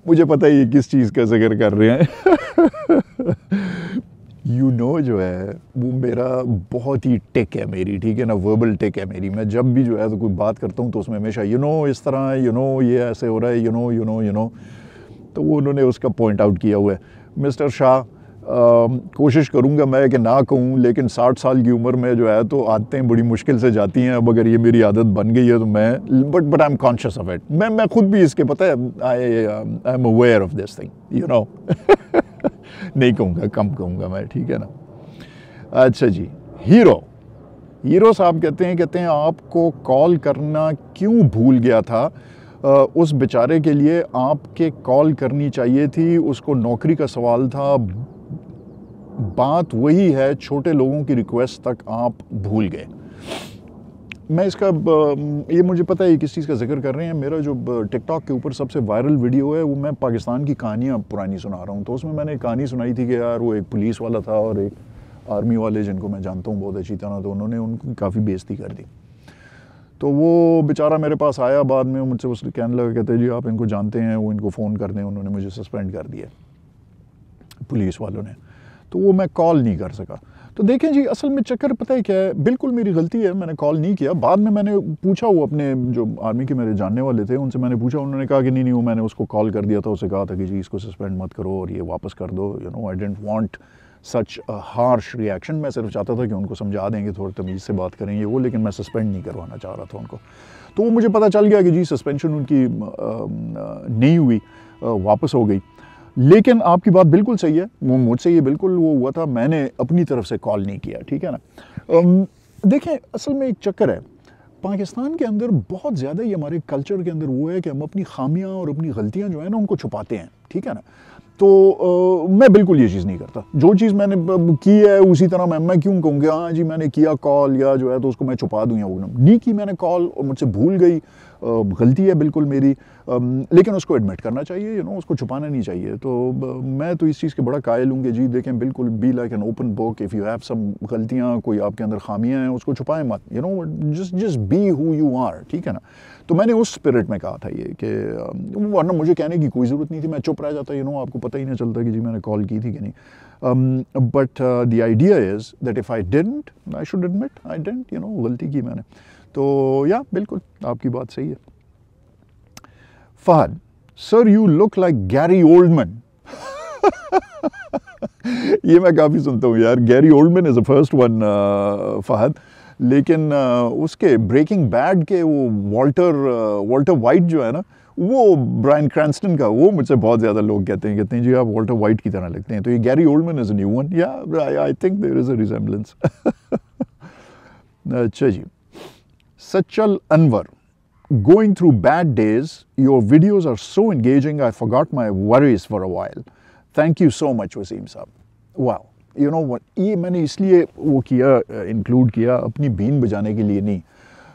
Speaker 1: مجھے پتہ ہے یہ کس چیز کا ذکر کر رہے ہیں۔ یو نو جو ہے، وہ میرا بہت ہی ٹک ہے میری، ٹھیک ہے نا؟ وربل ٹک ہے میری۔ میں جب بھی جو ہے تو کوئی بات کرتا ہوں تو اس میں ہمیشہ یو نو اس طرح یو نو یہ ایسے ہو رہا ہے you know you know you know تو وہ انہوں نے اس کا پوائنٹ آؤٹ کیا ہوا ہے۔ مسٹر شاہ کوشش کروں گا میں کہ نہ کہوں، لیکن ساٹھ سال کی عمر میں جو ہے تو عادتیں بڑی مشکل سے جاتی ہیں۔ اب اگر یہ میری عادت بن گئی ہے تو میں but but I am conscious of it میں میں خود بھی اس کے پتہ ہے I am aware of this thing you know نہیں کہوں گا، کم کہوں گا میں، ٹھیک ہے نا؟ اچھا جی ہیرو۔ ہیرو صاحب کہتے ہیں کہتے ہیں آپ کو کال کرنا کیوں بھول گیا تھا؟ اس بیچارے کے لیے آپ کے کال کرنی چاہیے تھی، اس کو نوکری کا سوال تھا۔ بات وہی ہے، چھوٹے لوگوں کی ریکویسٹ تک آپ بھول گئے۔ میں اس کا یہ مجھے پتہ ہے کس چیز کا ذکر کر رہے ہیں، میرا جو ٹک ٹاک کے اوپر سب سے وائرل ویڈیو ہے، وہ میں پاکستان کی کہانیاں پرانی سنا رہا ہوں۔ تو اس میں میں نے ایک کہانی سنائی تھی کہ یار وہ ایک پولیس والا تھا اور ایک آرمی والے جن کو میں جانتا ہوں، بہت اچھی طرح، تو انہوں نے ان کی کافی بےزتی کر دی۔ تو وہ بیچارہ میرے پاس آیا، بعد میں مجھ سے اس کہنے لگا کہتے جی آپ ان کو جانتے ہیں، وہ ان کو فون کر دیں، انہوں نے مجھے سسپینڈ کر دیا، پولیس والوں نے۔ تو وہ میں کال نہیں کر سکا۔ تو دیکھیں جی اصل میں چکر پتہ ہے کیا ہے؟ بالکل میری غلطی ہے، میں نے کال نہیں کیا۔ بعد میں میں نے پوچھا، وہ اپنے جو آرمی کے میرے جاننے والے تھے، ان سے میں نے پوچھا، انہوں نے کہا کہ نہیں نہیں، وہ میں نے اس کو کال کر دیا تھا، اسے کہا تھا کہ جی اس کو سسپینڈ مت کرو اور یہ واپس کر دو۔ You know I didn't want such harsh reaction میں صرف چاہتا تھا کہ ان کو سمجھا دیں گے تھوڑا تمیز سے بات کریں گے وہ، لیکن میں سسپینڈ نہیں کروانا چاہ رہا تھا ان کو۔ تو وہ مجھے پتہ چل گیا کہ جی سسپینشن ان کی نہیں ہوئی واپس ہو گئی۔ لیکن آپ کی بات بالکل صحیح ہے، وہ مجھ سے یہ بالکل وہ ہوا تھا، میں نے اپنی طرف سے کال نہیں کیا، ٹھیک ہے نا؟ دیکھیں، اصل میں ایک چکر ہے، پاکستان کے اندر بہت زیادہ یہ ہمارے کلچر کے اندر وہ ہے کہ ہم اپنی خامیاں اور اپنی غلطیاں جو ہیں نا، ان کو چھپاتے ہیں، ٹھیک ہے نا؟ تو میں بالکل یہ چیز نہیں کرتا۔ جو چیز میں نے کی ہے، اسی طرح میں میں کیوں کہوں گا ہاں جی میں نے کیا کال یا جو ہے تو اس کو میں چھپا دوں یا وہ نہیں کی میں نے کال اور مجھ سے بھول گئی۔ غلطی ہے بالکل میری۔ لیکن اس کو ایڈمٹ کرنا چاہیے یو نو اس کو چھپانا نہیں چاہیے۔ تو میں تو اس چیز کے بڑا قائل ہوں کہ جی دیکھیں، بالکل be like an open book if you have some غلطیاں، کوئی آپ کے اندر خامیاں ہیں، اس کو چھپائیں مت you know just just be who you are ٹھیک ہے نا؟ تو میں نے اس اسپرٹ میں کہا تھا یہ کہ ورنہ مجھے کہنے کی کوئی ضرورت نہیں تھی، میں چپ رہ جاتا یو نو آپ کو پتہ ہی نہیں چلتا کہ جی میں نے کال کی تھی کہ نہیں۔ But the idea is that if I didn't I should admit I didn't you know غلطی کی میں نے۔ تو یا، بالکل، آپ کی بات صحیح ہے۔ Fahad sir you look like Gary Oldman یہ میں کافی سنتا ہوں یار Gary Oldman is a first one Fahad. لیکن اس کے بریکنگ بیڈ کے وہ والٹر والٹر وائٹ جو ہے نا، وہ برائن کرانسٹن کا، وہ مجھ سے بہت زیادہ لوگ کہتے ہیں کہتے ہیں جی آپ والٹر وائٹ کی طرح لگتے ہیں. تو یہ Gary Oldman is a new one یا I think there is a resemblance اچھا جی. Sachal Anwar going through bad days your videos are so engaging I for my worries for a while thank you so much Waseem Sahab wow you نو یہ میں نے اس لیے وہ کیا uh, include کیا اپنی بین بجانے کے لیے نہیں.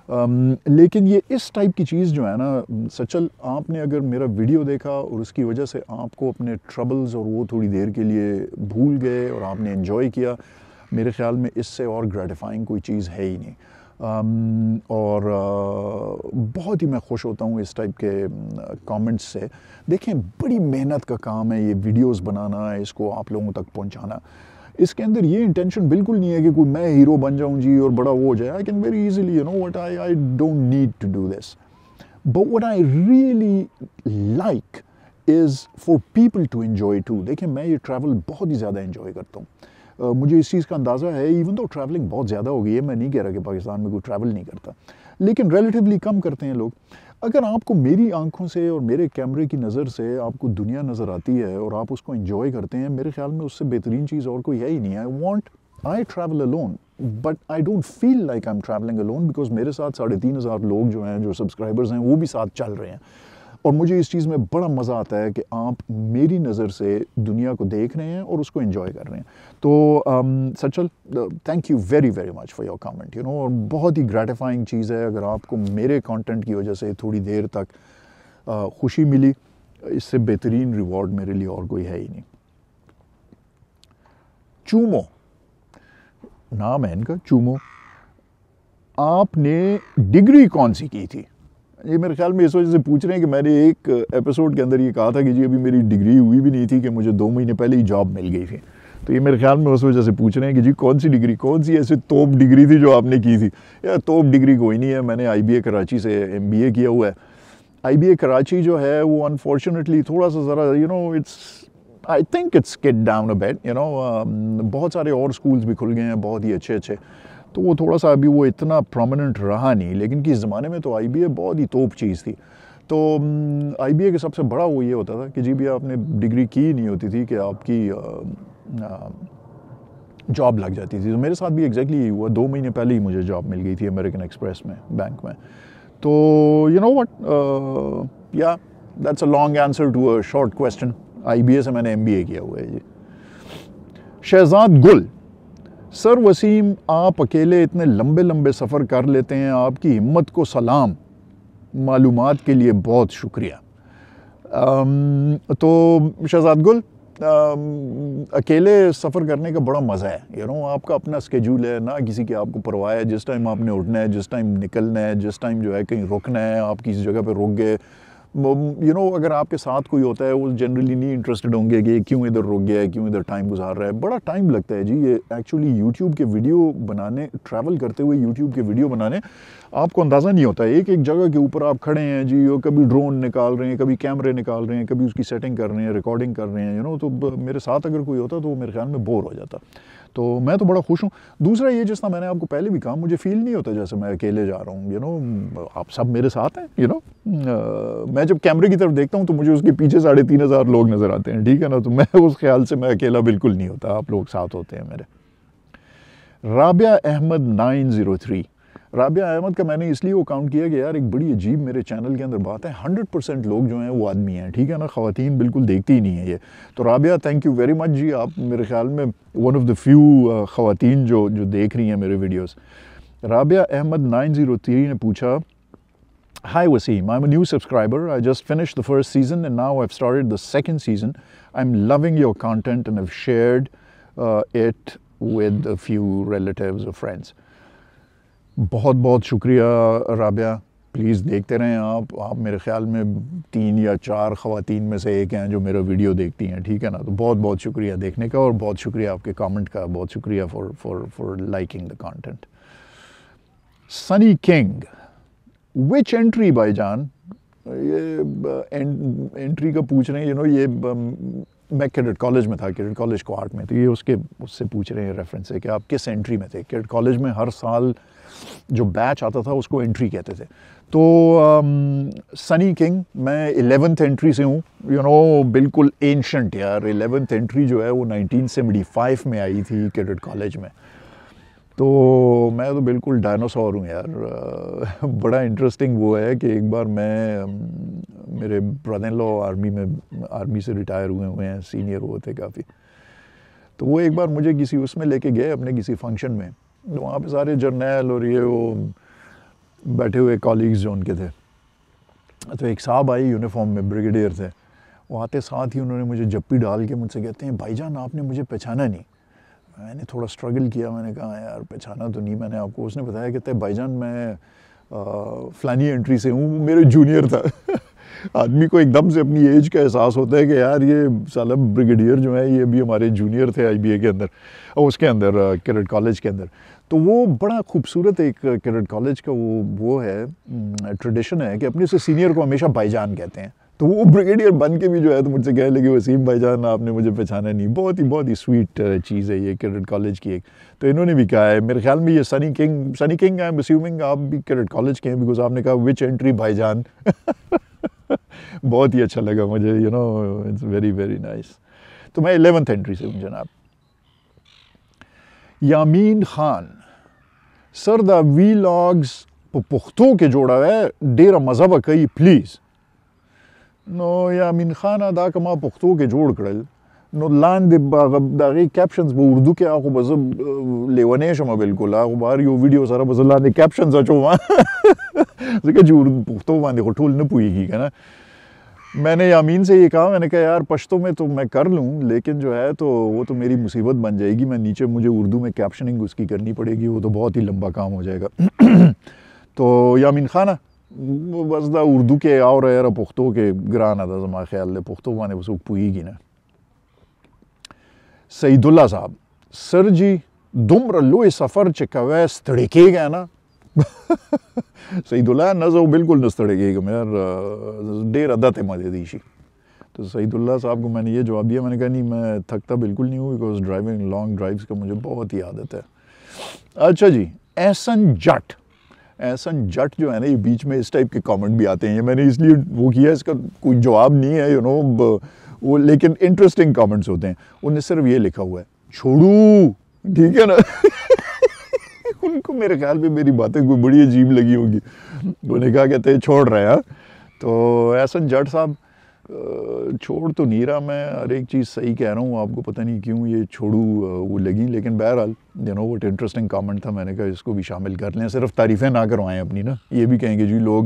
Speaker 1: Um, لیکن یہ اس ٹائپ کی چیز جو ہے نا، سچل، آپ نے اگر میرا ویڈیو دیکھا اور اس کی وجہ سے آپ کو اپنے ٹربلز اور وہ تھوڑی دیر کے لیے بھول گئے اور آپ نے انجوائے کیا، میرے خیال میں اس سے اور گریٹیفائنگ کوئی چیز ہے ہی نہیں. Um, اور uh, بہت ہی میں خوش ہوتا ہوں اس ٹائپ کے um, کامنٹس سے. دیکھیں، بڑی محنت کا کام ہے یہ ویڈیوز بنانا، اس کو آپ لوگوں تک پہنچانا. اس کے اندر یہ انٹینشن بالکل نہیں ہے کہ کوئی میں ہیرو بن جاؤں جی اور بڑا وہ ہو جائے۔ I can very easily you know what I I don't need to do this but what I really like is for people to enjoy to دیکھیں میں یہ ٹریول بہت ہی زیادہ انجوائے کرتا ہوں۔ uh, مجھے اس چیز کا اندازہ ہے ایون تو ٹریولنگ بہت زیادہ ہو گئی ہے، میں نہیں کہہ رہا کہ پاکستان میں کوئی ٹریول نہیں کرتا۔ لیکن ریلیٹیولی کم کرتے ہیں لوگ۔ اگر آپ کو میری آنکھوں سے اور میرے کیمرے کی نظر سے آپ کو دنیا نظر آتی ہے اور آپ اس کو انجوائے کرتے ہیں، میرے خیال میں اس سے بہترین چیز اور کوئی ہے ہی نہیں۔ I want I travel alone but I don't feel like I am travelling alone because میرے ساتھ ساڑھے تین ہزار لوگ جو ہیں، جو سبسکرائبرز ہیں، وہ بھی ساتھ چل رہے ہیں۔ اور مجھے اس چیز میں بڑا مزہ آتا ہے کہ آپ میری نظر سے دنیا کو دیکھ رہے ہیں اور اس کو انجوائے کر رہے ہیں۔ تو Sachal thank you very very much for your comment you know اور بہت ہی گریٹیفائنگ چیز ہے۔ اگر آپ کو میرے کانٹینٹ کی وجہ سے تھوڑی دیر تک خوشی ملی، اس سے بہترین ریوارڈ میرے لیے اور کوئی ہے ہی نہیں۔ چومو، نام ہے ان کا، چومو۔ آپ نے ڈگری کون سی کی تھی؟ یہ میرے خیال میں اس وجہ سے پوچھ رہے ہیں کہ میں نے ایک ایپیسوڈ کے اندر یہ کہا تھا کہ جی ابھی میری ڈگری ہوئی بھی نہیں تھی کہ مجھے دو مہینے پہلے ہی جاب مل گئی تھی۔ تو یہ میرے خیال میں اس وجہ سے پوچھ رہے ہیں کہ جی کون سی ڈگری کون سی ایسی توپ ڈگری تھی جو آپ نے کی تھی؟ یا توپ ڈگری کوئی نہیں ہے، میں نے آئی بی اے کراچی سے ایم بی اے کیا ہوا ہے۔ آئی بی اے کراچی جو ہے وہ انفارچونیٹلی تھوڑا سا ذرا you know it's I think it's cut down a bit you know بہت سارے اور اسکولس بھی کھل گئے ہیں، بہت ہی اچھے اچھے۔ تو وہ تھوڑا سا ابھی وہ اتنا پرومیننٹ رہا نہیں، لیکن کس زمانے میں تو آئی بی اے بہت ہی توپ چیز تھی۔ تو آئی بی اے کا سب سے بڑا وہ یہ ہوتا تھا کہ جی بھی آپ نے ڈگری کی نہیں ہوتی تھی کہ آپ کی جاب لگ جاتی تھی۔ تو میرے ساتھ بھی ایگزیکٹلی یہی ہوا۔ دو مہینے پہلے ہی مجھے جاب مل گئی تھی امریکن ایکسپریس میں بینک میں۔ تو یو نو وٹ یا that's a long answer to a short question I B A سے میں نے ایم بی اے کیا ہوا ہے جی۔ شہزاد گل سر وسیم، آپ اکیلے اتنے لمبے لمبے سفر کر لیتے ہیں، آپ کی ہمت کو سلام۔ معلومات کے لیے بہت شکریہ۔ تو شہزاد گل اکیلے سفر کرنے کا بڑا مزہ ہے۔ یو نو آپ کا اپنا اسکیجول ہے، نہ کسی کی آپ کو پرواہ ہے۔ جس ٹائم آپ نے اٹھنا ہے، جس ٹائم نکلنا ہے، جس ٹائم جو ہے کہیں رکنا ہے، آپ کسی جگہ پہ رک گئے۔ یو نو اگر آپ کے ساتھ کوئی ہوتا ہے، وہ جنرلی نہیں انٹرسٹڈ ہوں گے کہ کیوں ادھر رک گیا ہے، کیوں ادھر ٹائم گزار رہا ہے. بڑا ٹائم لگتا ہے جی. یہ ایکچولی یوٹیوب کے ویڈیو بنانے ٹریول کرتے ہوئے یوٹیوب کے ویڈیو بنانے آپ کو اندازہ نہیں ہوتا. ایک ایک جگہ کے اوپر آپ کھڑے ہیں جی اور کبھی ڈرون نکال رہے ہیں، کبھی کیمرے نکال رہے ہیں، کبھی اس کی سیٹنگ کر رہے ہیں ریکارڈنگ کر رہے ہیں یو نو تو میرے ساتھ اگر کوئی ہوتا تو وہ میرے خیال میں بور ہو جاتا. تو میں تو بڑا خوش ہوں۔ دوسرا یہ جس طرح میں نے آپ کو پہلے بھی کہا، مجھے فیل نہیں ہوتا جیسے میں اکیلے جا رہا ہوں یو نو آپ سب میرے ساتھ ہیں یو نو میں جب کیمرے کی طرف دیکھتا ہوں تو مجھے اس کے پیچھے ساڑھے تین ہزار لوگ نظر آتے ہیں، ٹھیک ہے نا؟ تو میں اس خیال سے میں اکیلا بالکل نہیں ہوتا، آپ لوگ ساتھ ہوتے ہیں میرے۔ Rabia Ahmed nine zero three. Rabia Ahmed کا میں نے اس لیے وہ کاؤنٹ کیا کہ یار ایک بڑی عجیب میرے چینل کے اندر بات ہے ہنڈریڈ پرسینٹ لوگ جو ہیں وہ آدمی ہیں، ٹھیک ہے نا؟ خواتین بالکل دیکھتی ہی نہیں ہیں یہ۔ تو Rabia thank you very much جی آپ میرے خیال میں ون آف دا فیو خواتین جو جو دیکھ رہی ہیں میرے videos Rabia Ahmed nine zero three نے پوچھا hi Waseem I am a new subscriber I just finish the first season and now I started the second season I am loving your content and have shared it with few relatives friends بہت بہت شکریہ Rabia. Please دیکھتے رہیں آپ۔ آپ میرے خیال میں تین یا چار خواتین میں سے ایک ہیں جو میرا ویڈیو دیکھتی ہیں، ٹھیک ہے نا؟ تو بہت بہت شکریہ دیکھنے کا اور بہت شکریہ آپ کے کامنٹ کا، بہت شکریہ for for for liking the content sunny king which entry by John یہ انٹری کا پوچھ رہے ہیں یو نو یہ میں کیڈٹ کالج میں تھا کیڈٹ کالج کو آرٹ میں، تو یہ اس کے اس سے پوچھ رہے ہیں ریفرنس ہے کہ آپ کس انٹری میں تھے؟ کیڈٹ کالج میں ہر سال جو بیچ آتا تھا، اس کو انٹری کہتے تھے۔ تو سنی کنگ میں الیونتھ انٹری سے ہوں۔ یو نو بالکل اینشنٹ یار الیونتھ انٹری جو ہے، وہ نائنٹین سیونٹی فائیو میں آئی تھی کیڈٹ کالج میں۔ تو میں تو بالکل ڈائناسور ہوں یار۔ بڑا انٹرسٹنگ وہ ہے کہ ایک بار میں میرے برادر لو آرمی میں آرمی سے ریٹائر ہوئے ہوئے ہیں سینئر وہ تھے کافی۔ تو وہ ایک بار مجھے کسی اس میں لے کے گئے، اپنے کسی فنکشن میں۔ وہاں پہ سارے جرنیل اور یہ وہ بیٹھے ہوئے کالیگز جو ان کے تھے۔ تو ایک صاحب آئی یونیفارم میں بریگیڈیئر تھے۔ وہ آتے ساتھ ہی انہوں نے مجھے جپی ڈال کے مجھ سے کہتے ہیں، بھائی جان، آپ نے مجھے پہچانا نہیں۔ میں نے تھوڑا اسٹرگل کیا، میں نے کہا یار، پہچانا تو نہیں میں نے آپ کو۔ اس نے بتایا، کہتے ہیں، بھائی جان، میں فلانی انٹری سے ہوں میرے جونیئر تھا۔ آدمی کو ایک دم سے اپنی ایج کا احساس ہوتا ہے کہ یار، یہ سالہ بریگیڈیئر جو ہے، یہ بھی ہمارے جونیئر تھے آئی بی اے کے اندر، اس کے اندر کیڈٹ کالج کے اندر۔ تو وہ بڑا خوبصورت ایک کیڈٹ کالج کا وہ وہ ہے ٹریڈیشن ہے کہ اپنے سے سینئر کو ہمیشہ بائی جان کہتے ہیں۔ تو وہ بریگیڈیئر بن کے بھی جو ہے تو مجھ سے کہہ لگے، وسیم بھائی جان، آپ نے مجھے پہچانا نہیں۔ بہت ہی بہت ہی سویٹ چیز ہے یہ کیڈٹ کالج کی ایک۔ تو انہوں نے بھی کہا ہے، میرے خیال میں یہ Sunny King Sunny King I am assuming آپ بھی کیڈٹ کالج کے ہیں بیکاز آپ نے کہا وچ انٹری بھائی جان بہت ہی اچھا لگا مجھے you know it's very very nice تو میں الیونتھ انٹری سے ہوں جناب۔ یامین خان سر دا وی لاگز پختو کے جوڑا ہے ډیره مذهب کوي پلیز نو یامین خان دا کما پختو کې جوړ کړل نو لاندې دا غي کیپشنز به اردو کې هغه به زه لیونې شم بالکل هغه بار یو ویډیو سره به لاندې کیپشنز اچوم ځکه چې پختو باندې ټول نه پويږي کنه میں نے یامین سے یہ کہا، میں نے کہا، یار، پشتوں میں تو میں کر لوں، لیکن جو ہے تو وہ تو میری مصیبت بن جائے گی۔ میں نیچے، مجھے اردو میں کیپشننگ اس کی کرنی پڑے گی، وہ تو بہت ہی لمبا کام ہو جائے گا۔ تو یامین خانہ بس دا اردو کې اوره را پښتو کې ګرانه ده زما خیال له پښتو باندې وسو پويږي نه سید الله صاحب، سر جی دومره لوی سفر چې کوي ستړي کېږي نه سید الله نه زه بالکل نه ستړي کېږم یار ډېر عادت ہے مجھے دیشی تو سعید اللہ صاحب کو میں نے یہ جواب دیا، میں نے کہا نہیں، میں تھکتا بالکل نہیں ہوں بیکاز ڈرائیونگ لانگ ڈرائیوز کا مجھے بہت ہی عادت ہے۔ اچھا جی احسن جٹ۔ احسن جٹ جو ہے نا، یہ بیچ میں اس ٹائپ کے کامنٹ بھی آتے ہیں، یہ میں نے اس لیے وہ کیا، اس کا کوئی جواب نہیں ہے یو نو وہ لیکن انٹرسٹنگ کامنٹس ہوتے ہیں۔ انہیں صرف یہ لکھا ہوا ہے، چھوڑو۔ ٹھیک ہے نا؟ ان کو میرے خیال میں میری باتیں کوئی بڑی عجیب لگی ہوگی انہوں نے کہا کہتے چھوڑ رہے ہیں۔ تو احسن جٹ صاحب چھوڑ تو نہیں رہا میں۔ ہر ایک چیز صحیح کہہ رہا ہوں، آپ کو پتہ نہیں کیوں یہ چھوڑوں وہ لگیں۔ لیکن بہرحال you know what interesting comment تھا۔ میں نے کہا اس کو بھی شامل کر لیں۔ صرف تعریفیں نہ کروائیں اپنی نا۔ یہ بھی کہیں گے جی لوگ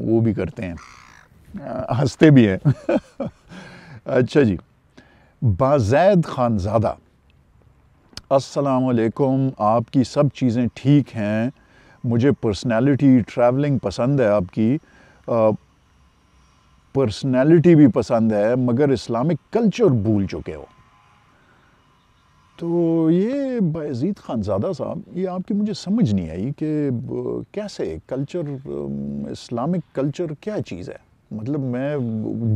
Speaker 1: وہ بھی کرتے ہیں۔ ہنستے بھی ہیں۔ اچھا جی۔ بازید خان زادہ السلام علیکم، آپ کی سب چیزیں ٹھیک ہیں؟ مجھے پرسنالٹی ٹریولنگ پسند ہے آپ کی۔ پرسنالٹی بھی پسند ہے، مگر اسلامک کلچر بھول چکے ہو۔ تو یہ بازید خان زادہ صاحب، یہ آپ کی مجھے سمجھ نہیں آئی کہ کیسے کلچر اسلامک کلچر کیا چیز ہے؟ مطلب میں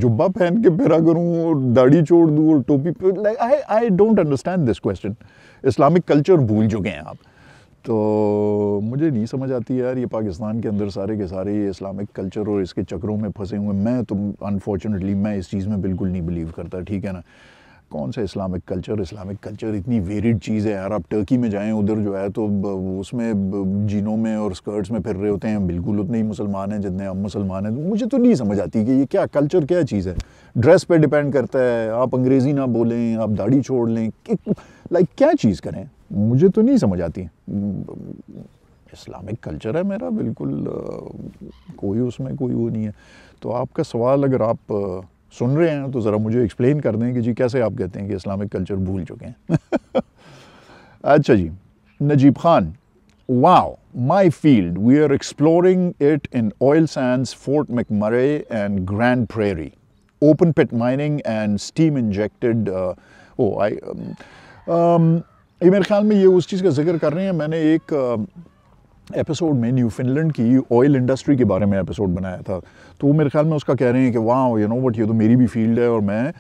Speaker 1: جبہ پہن کے پھرا کروں اور داڑھی چھوڑ دوں اور ٹوپی I don't understand this question Islamic culture بھول چکے ہیں آپ۔ تو مجھے نہیں سمجھ آتی یار یہ پاکستان کے اندر سارے کے سارے یہ اسلامک کلچر اور اس کے چکروں میں پھنسے ہوئے میں تو انفارچونیٹلی میں اس چیز میں بالکل نہیں بلیو کرتا، ٹھیک ہے نا؟ کون سا اسلامک کلچر اسلامک کلچر اتنی ویریڈ چیز ہے یار، آپ ٹرکی میں جائیں، ادھر جو ہے تو اس میں جینوں میں اور اسکرٹس میں پھر رہے ہوتے ہیں، بالکل اتنے ہی مسلمان ہیں جتنے ہم مسلمان ہیں۔ مجھے تو نہیں سمجھ آتی کہ یہ کیا کلچر کیا چیز ہے۔ ڈریس پہ ڈپینڈ کرتا ہے، آپ انگریزی نہ بولیں، آپ داڑھی چھوڑ لیں لائک کیا چیز کریں؟ مجھے تو نہیں سمجھ آتی۔ اسلامک کلچر ہے میرا، بالکل کوئی اس میں کوئی وہ نہیں ہے۔ تو آپ کا سوال اگر آپ سن رہے ہیں، تو ذرا مجھے ایکسپلین کر دیں کہ جی کیسے آپ کہتے ہیں کہ اسلامک کلچر بھول چکے ہیں۔ اچھا جی Najeeb Khan, wow, my field, we are exploring it in oil sands Fort McMurray and Grand Prairie, open pit mining and steam injected oh, I یہ میرے خیال میں یہ اس چیز کا ذکر کر رہے ہیں۔ میں نے ایک ایپیسوڈ میں نیو فن لینڈ کی آئل انڈسٹری کے بارے میں ایپیسوڈ بنایا تھا۔ تو وہ میرے خیال میں اس کا کہہ رہے ہیں کہ وہاں یو نو وٹ یہ تو میری بھی فیلڈ ہے اور میں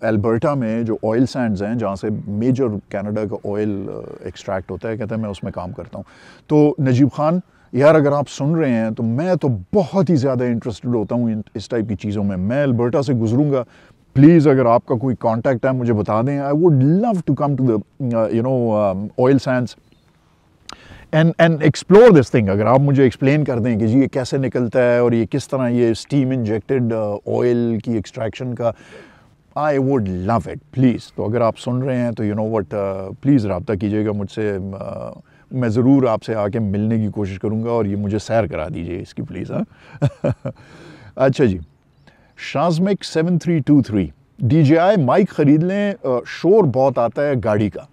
Speaker 1: البرٹا میں جو آئل سینڈز ہیں، جہاں سے میجر کینیڈا کا آئل ایکسٹریکٹ ہوتا ہے کہتا ہے میں اس میں کام کرتا ہوں. تو نجیب خان، یار اگر آپ سن رہے ہیں، تو میں تو بہت ہی زیادہ انٹرسٹڈ ہوتا ہوں اس ٹائپ کی چیزوں میں۔ میں البرٹا سے گزروں گا۔ پلیز اگر آپ کا کوئی کانٹیکٹ ہے، مجھے بتا دیں۔ I would love to come to the you know oil sands and and explore this thing اگر آپ مجھے ایکسپلین کر دیں کہ جی یہ کیسے نکلتا ہے اور یہ کس طرح یہ اسٹیم انجیکٹڈ آئل کی ایکسٹریکشن کا I would love it please تو اگر آپ سن رہے ہیں تو یو نو وٹ پلیز رابطہ کیجیے گا مجھ سے uh, میں ضرور آپ سے آ کے ملنے کی کوشش کروں گا اور یہ مجھے سیر کرا دیجیے اس کی پلیز ہاں اچھا جی. Shazmike seven three two three D J I mic خرید لیں uh, شور بہت آتا ہے گاڑی کا.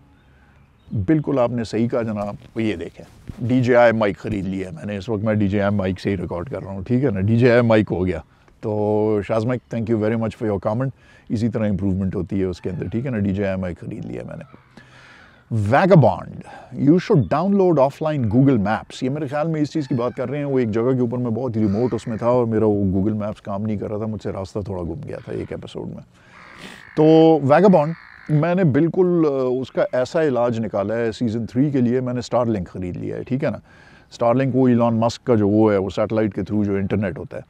Speaker 1: بالکل آپ نے صحیح کہا جناب یہ دیکھیں۔ ڈی جے آئی مائک خرید لیا ہے، میں نے اس وقت میں ڈی جے آئی مائک سے ہی ریکارڈ کر رہا ہوں، ٹھیک ہے نا؟ ڈی جے آئی مائک ہو گیا۔ تو Shazmike thank you very much for your comment اسی طرح امپروومنٹ ہوتی ہے اس کے اندر، ٹھیک ہے نا؟ ڈی جے آئی مائک خرید لیا میں نے۔ Vagabond you should download offline Google Maps یہ میرے خیال میں اس چیز کی بات کر رہے ہیں، وہ ایک جگہ کے اوپر میں بہت ہی ریموٹ اس میں تھا اور میرا وہ گوگل میپس کام نہیں کر رہا تھا، مجھ سے راستہ تھوڑا گم گیا تھا ایک ایپیسوڈ میں۔ تو ویگا بانڈ میں نے بالکل اس کا ایسا علاج نکالا ہے سیزن تھری کے لیے، میں نے اسٹار لنک خرید لیا ہے، ٹھیک ہے نا؟ اسٹار لنک وہ ایلان مسک کا جو وہ ہے، وہ سیٹلائٹ کے تھرو جو انٹرنیٹ ہوتا ہے۔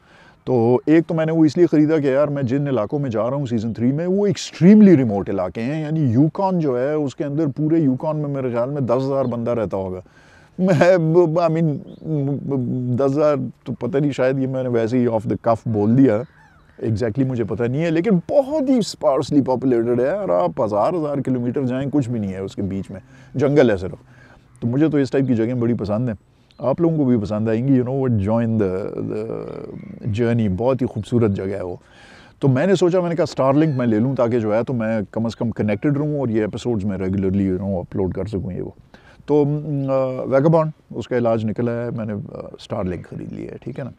Speaker 1: تو ایک تو میں نے وہ اس لیے خریدا کہ یار، میں جن علاقوں میں جا رہا ہوں سیزن تھری میں، وہ ایکسٹریملی ریموٹ علاقے ہیں۔ یعنی یوکان جو ہے، اس کے اندر پورے یوکان میں میرے خیال میں دس ہزار بندہ رہتا ہوگا۔ میں آئی مین دس ہزار تو پتہ نہیں، شاید یہ میں نے ویسے ہی آف دا کف بول دیا۔ ایگزیکٹلی مجھے پتہ نہیں ہے، لیکن بہت ہی اسپارسلی پاپولیٹڈ ہے اور آپ ہزار ہزار کلو میٹر جائیں، کچھ بھی نہیں ہے اس کے بیچ میں۔ جنگل ہے صرف۔ تو مجھے تو اس ٹائپ کی جگہیں بڑی پسند ہیں۔ آپ لوگوں کو بھی پسند آئیں گی you know what join the journey بہت ہی خوبصورت جگہ ہے وہ۔ تو میں نے سوچا، میں نے کہا اسٹار لنک میں لے لوں تاکہ جو ہے تو میں کم از کم کنیکٹڈ رہوں اور یہ ایپیسوڈز میں ریگولرلی یو نو اپلوڈ کر سکوں یہ وہ۔ تو ویگابانڈ اس کا علاج نکلا ہے۔ میں نے اسٹار لنک خرید لیا ہے، ٹھیک ہے نا؟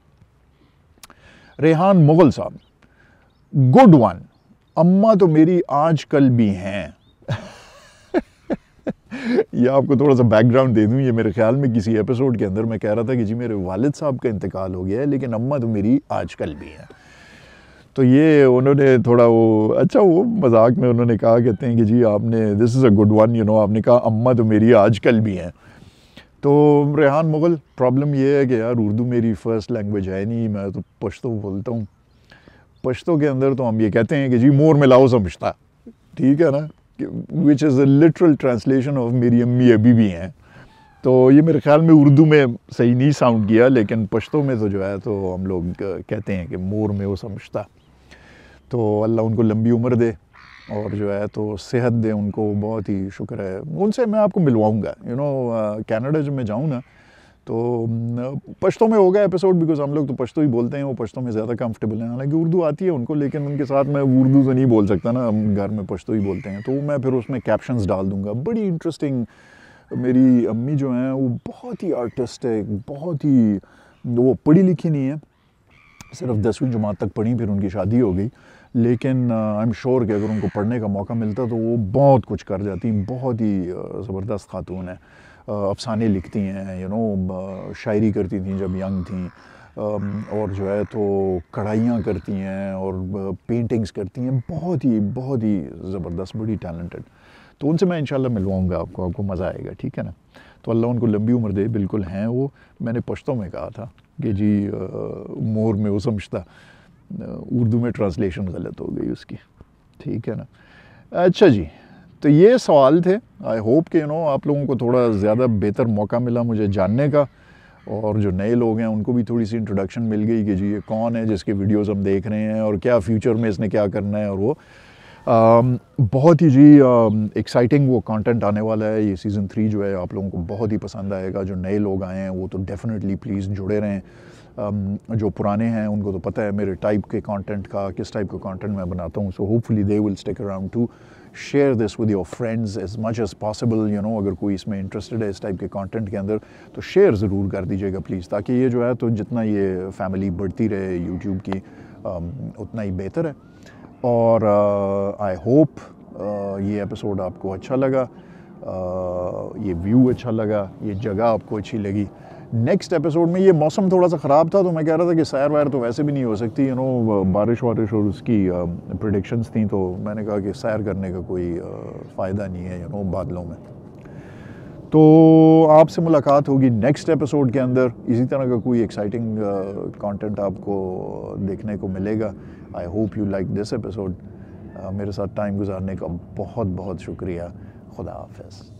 Speaker 1: ریحان مغل صاحب۔ گڈ ون اماں تو میری آج کل بھی ہیں. یہ آپ کو تھوڑا سا بیک گراؤنڈ دے دوں. یہ میرے خیال میں کسی ایپیسوڈ کے اندر میں کہہ رہا تھا کہ جی میرے والد صاحب کا انتقال ہو گیا ہے، لیکن اماں تو میری آج کل بھی ہیں. تو یہ انہوں نے تھوڑا وہ اچھا وہ مذاق میں انہوں نے کہا، کہتے ہیں کہ جی آپ نے this is a good one you know آپ نے کہا اماں تو میری آج کل بھی ہیں. تو ریحان مغل پرابلم یہ ہے کہ یار اردو میری فرسٹ لینگویج ہے نہیں، میں تو پشتو بولتا ہوں. پشتو کے اندر تو ہم یہ کہتے ہیں کہ جی مور میں لاؤ سمجھتا ٹھیک ہے نا؟ Which is a literal translation of میری امی ابھی بھی ہیں۔ تو یہ میرے خیال میں اردو میں صحیح نہیں ساؤنڈ کیا، لیکن پشتوں میں تو جو ہے تو ہم لوگ کہتے ہیں کہ مور میں وہ سمجھتا تو اللہ ان کو لمبی عمر دے اور جو ہے تو صحت دے، ان کو بہت ہی شکر ہے۔ ان سے میں آپ کو ملواؤں گا۔ یو نو کینیڈا جب میں جاؤں نا تو پشتوں میں ہوگا ایپیسوڈ بیکاز ہم لوگ تو پشتوں ہی بولتے ہیں، وہ پشتوں میں زیادہ کمفرٹیبل ہیں۔ حالانکہ اردو آتی ہے ان کو، لیکن ان کے ساتھ میں اردو تو نہیں بول سکتا نا۔ ہم گھر میں پشتوں ہی بولتے ہیں۔ تو میں پھر اس میں کیپشنز ڈال دوں گا۔ بڑی انٹرسٹنگ میری امی جو ہیں، وہ بہت ہی آرٹسٹ ہے، بہت ہی وہ پڑھی لکھی نہیں ہے صرف دسویں جماعت تک پڑھی، پھر ان کی شادی ہو گئی۔ لیکن آئی ایم شور کہ اگر ان کو پڑھنے کا موقع ملتا تو وہ بہت کچھ کر جاتی، بہت ہی زبردست خاتون ہے افسانے لکھتی ہیں یو نو شاعری کرتی تھیں جب ینگ تھیں۔ اور جو ہے تو کڑھائیاں کرتی ہیں اور پینٹنگز کرتی ہیں۔ بہت ہی بہت ہی زبردست، بڑی ٹیلنٹڈ تو ان سے میں انشاءاللہ ملواؤں گا آپ کو آپ کو مزہ آئے گا، ٹھیک ہے نا؟ تو اللہ ان کو لمبی عمر دے، بالکل ہیں وہ۔ میں نے پشتوں میں کہا تھا کہ جی مور میں وہ سمجھتا اردو میں ٹرانسلیشن غلط ہو گئی اس کی، ٹھیک ہے نا؟ اچھا جی۔ تو یہ سوال تھے۔ آئی ہوپ کہ یو نو آپ لوگوں کو تھوڑا زیادہ بہتر موقع ملا مجھے جاننے کا۔ اور جو نئے لوگ ہیں، ان کو بھی تھوڑی سی انٹروڈکشن مل گئی کہ جی یہ کون ہے جس کے ویڈیوز ہم دیکھ رہے ہیں اور کیا فیوچر میں اس نے کیا کرنا ہے اور وہ۔ بہت ہی جی ایکسائٹنگ وہ کانٹینٹ آنے والا ہے۔ یہ سیزن تھری جو ہے، آپ لوگوں کو بہت ہی پسند آئے گا۔ جو نئے لوگ آئے ہیں، وہ تو ڈیفینیٹلی پلیز جڑے رہیں۔ جو پرانے ہیں، ان کو تو پتہ ہے میرے ٹائپ کے کانٹینٹ کا، کس ٹائپ کا کانٹینٹ میں بناتا ہوں۔ So hopefully they will stick around to share this with your friends as much as possible you know اگر کوئی اس میں انٹرسٹڈ ہے اس ٹائپ کے کانٹینٹ کے اندر، تو شیئر ضرور کر دیجیے گا پلیز تاکہ یہ جو ہے تو جتنا یہ فیملی بڑھتی رہے یوٹیوب کی اتنا ہی بہتر ہے۔ اور آئی ہوپ یہ ایپیسوڈ آپ کو اچھا لگا یہ ویو اچھا لگا، یہ جگہ آپ کو اچھی لگی۔ نیکسٹ ایپیسوڈ میں یہ موسم تھوڑا سا خراب تھا تو میں کہہ رہا تھا کہ سیر وائر تو ویسے بھی نہیں ہو سکتی یو نو بارش وارش اور اس کی پریڈکشنز تھیں تو میں نے کہا کہ سیر کرنے کا کوئی فائدہ نہیں ہے یو نو بادلوں میں۔ تو آپ سے ملاقات ہوگی نیکسٹ ایپیسوڈ کے اندر۔ اسی طرح کا کوئی ایکسائٹنگ کانٹینٹ آپ کو دیکھنے کو ملے گا۔ I hope you like this episode میرے ساتھ ٹائم گزارنے کا بہت بہت شکریہ۔ خدا حافظ۔